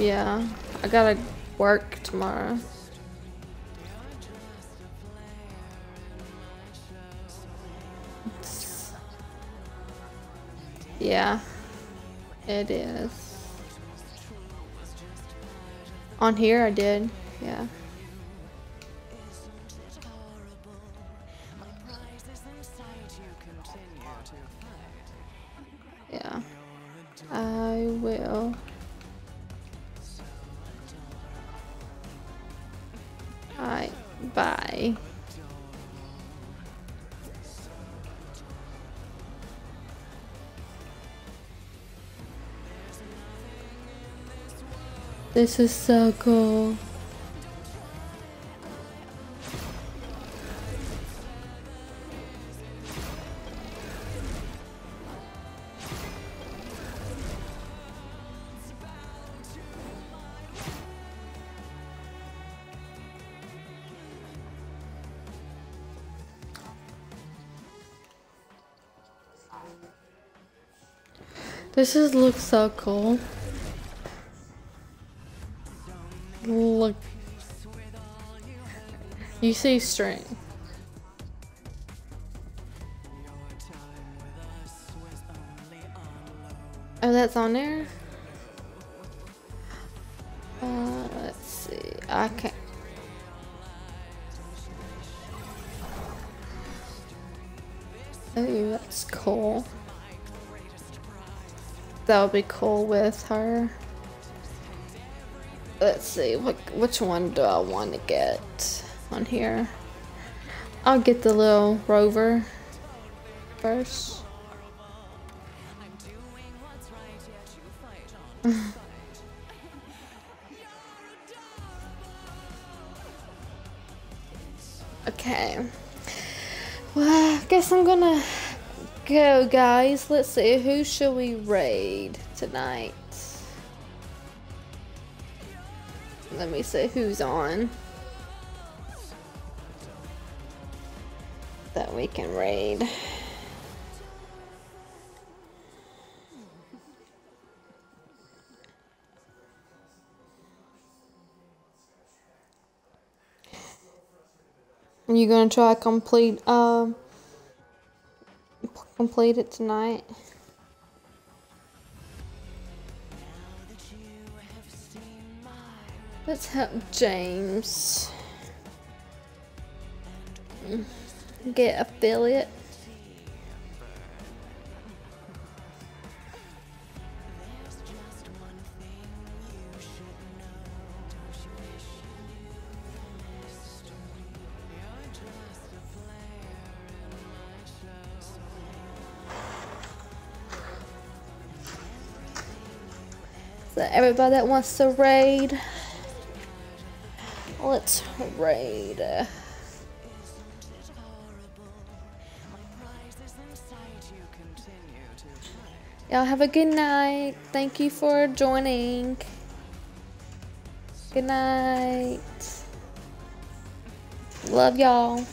Yeah. I gotta work tomorrow. Yeah. It is. On here I did, yeah. This is so cool. This is looks so cool. You see string. Oh, that's on there? Uh, let's see. I can't. Oh, that's cool. That would be cool with her. Let's see, what which one do I want to get on here? I'll get the little rover first. okay. Well, I guess I'm gonna go, guys. Let's see, who should we raid tonight? Let me see who's on. We can raid. You gonna try complete um complete it tonight? Let's help James get affiliate. So everybody that wants to raid, let's raid. Y'all have a good night. Thank you for joining. Good night. Love y'all.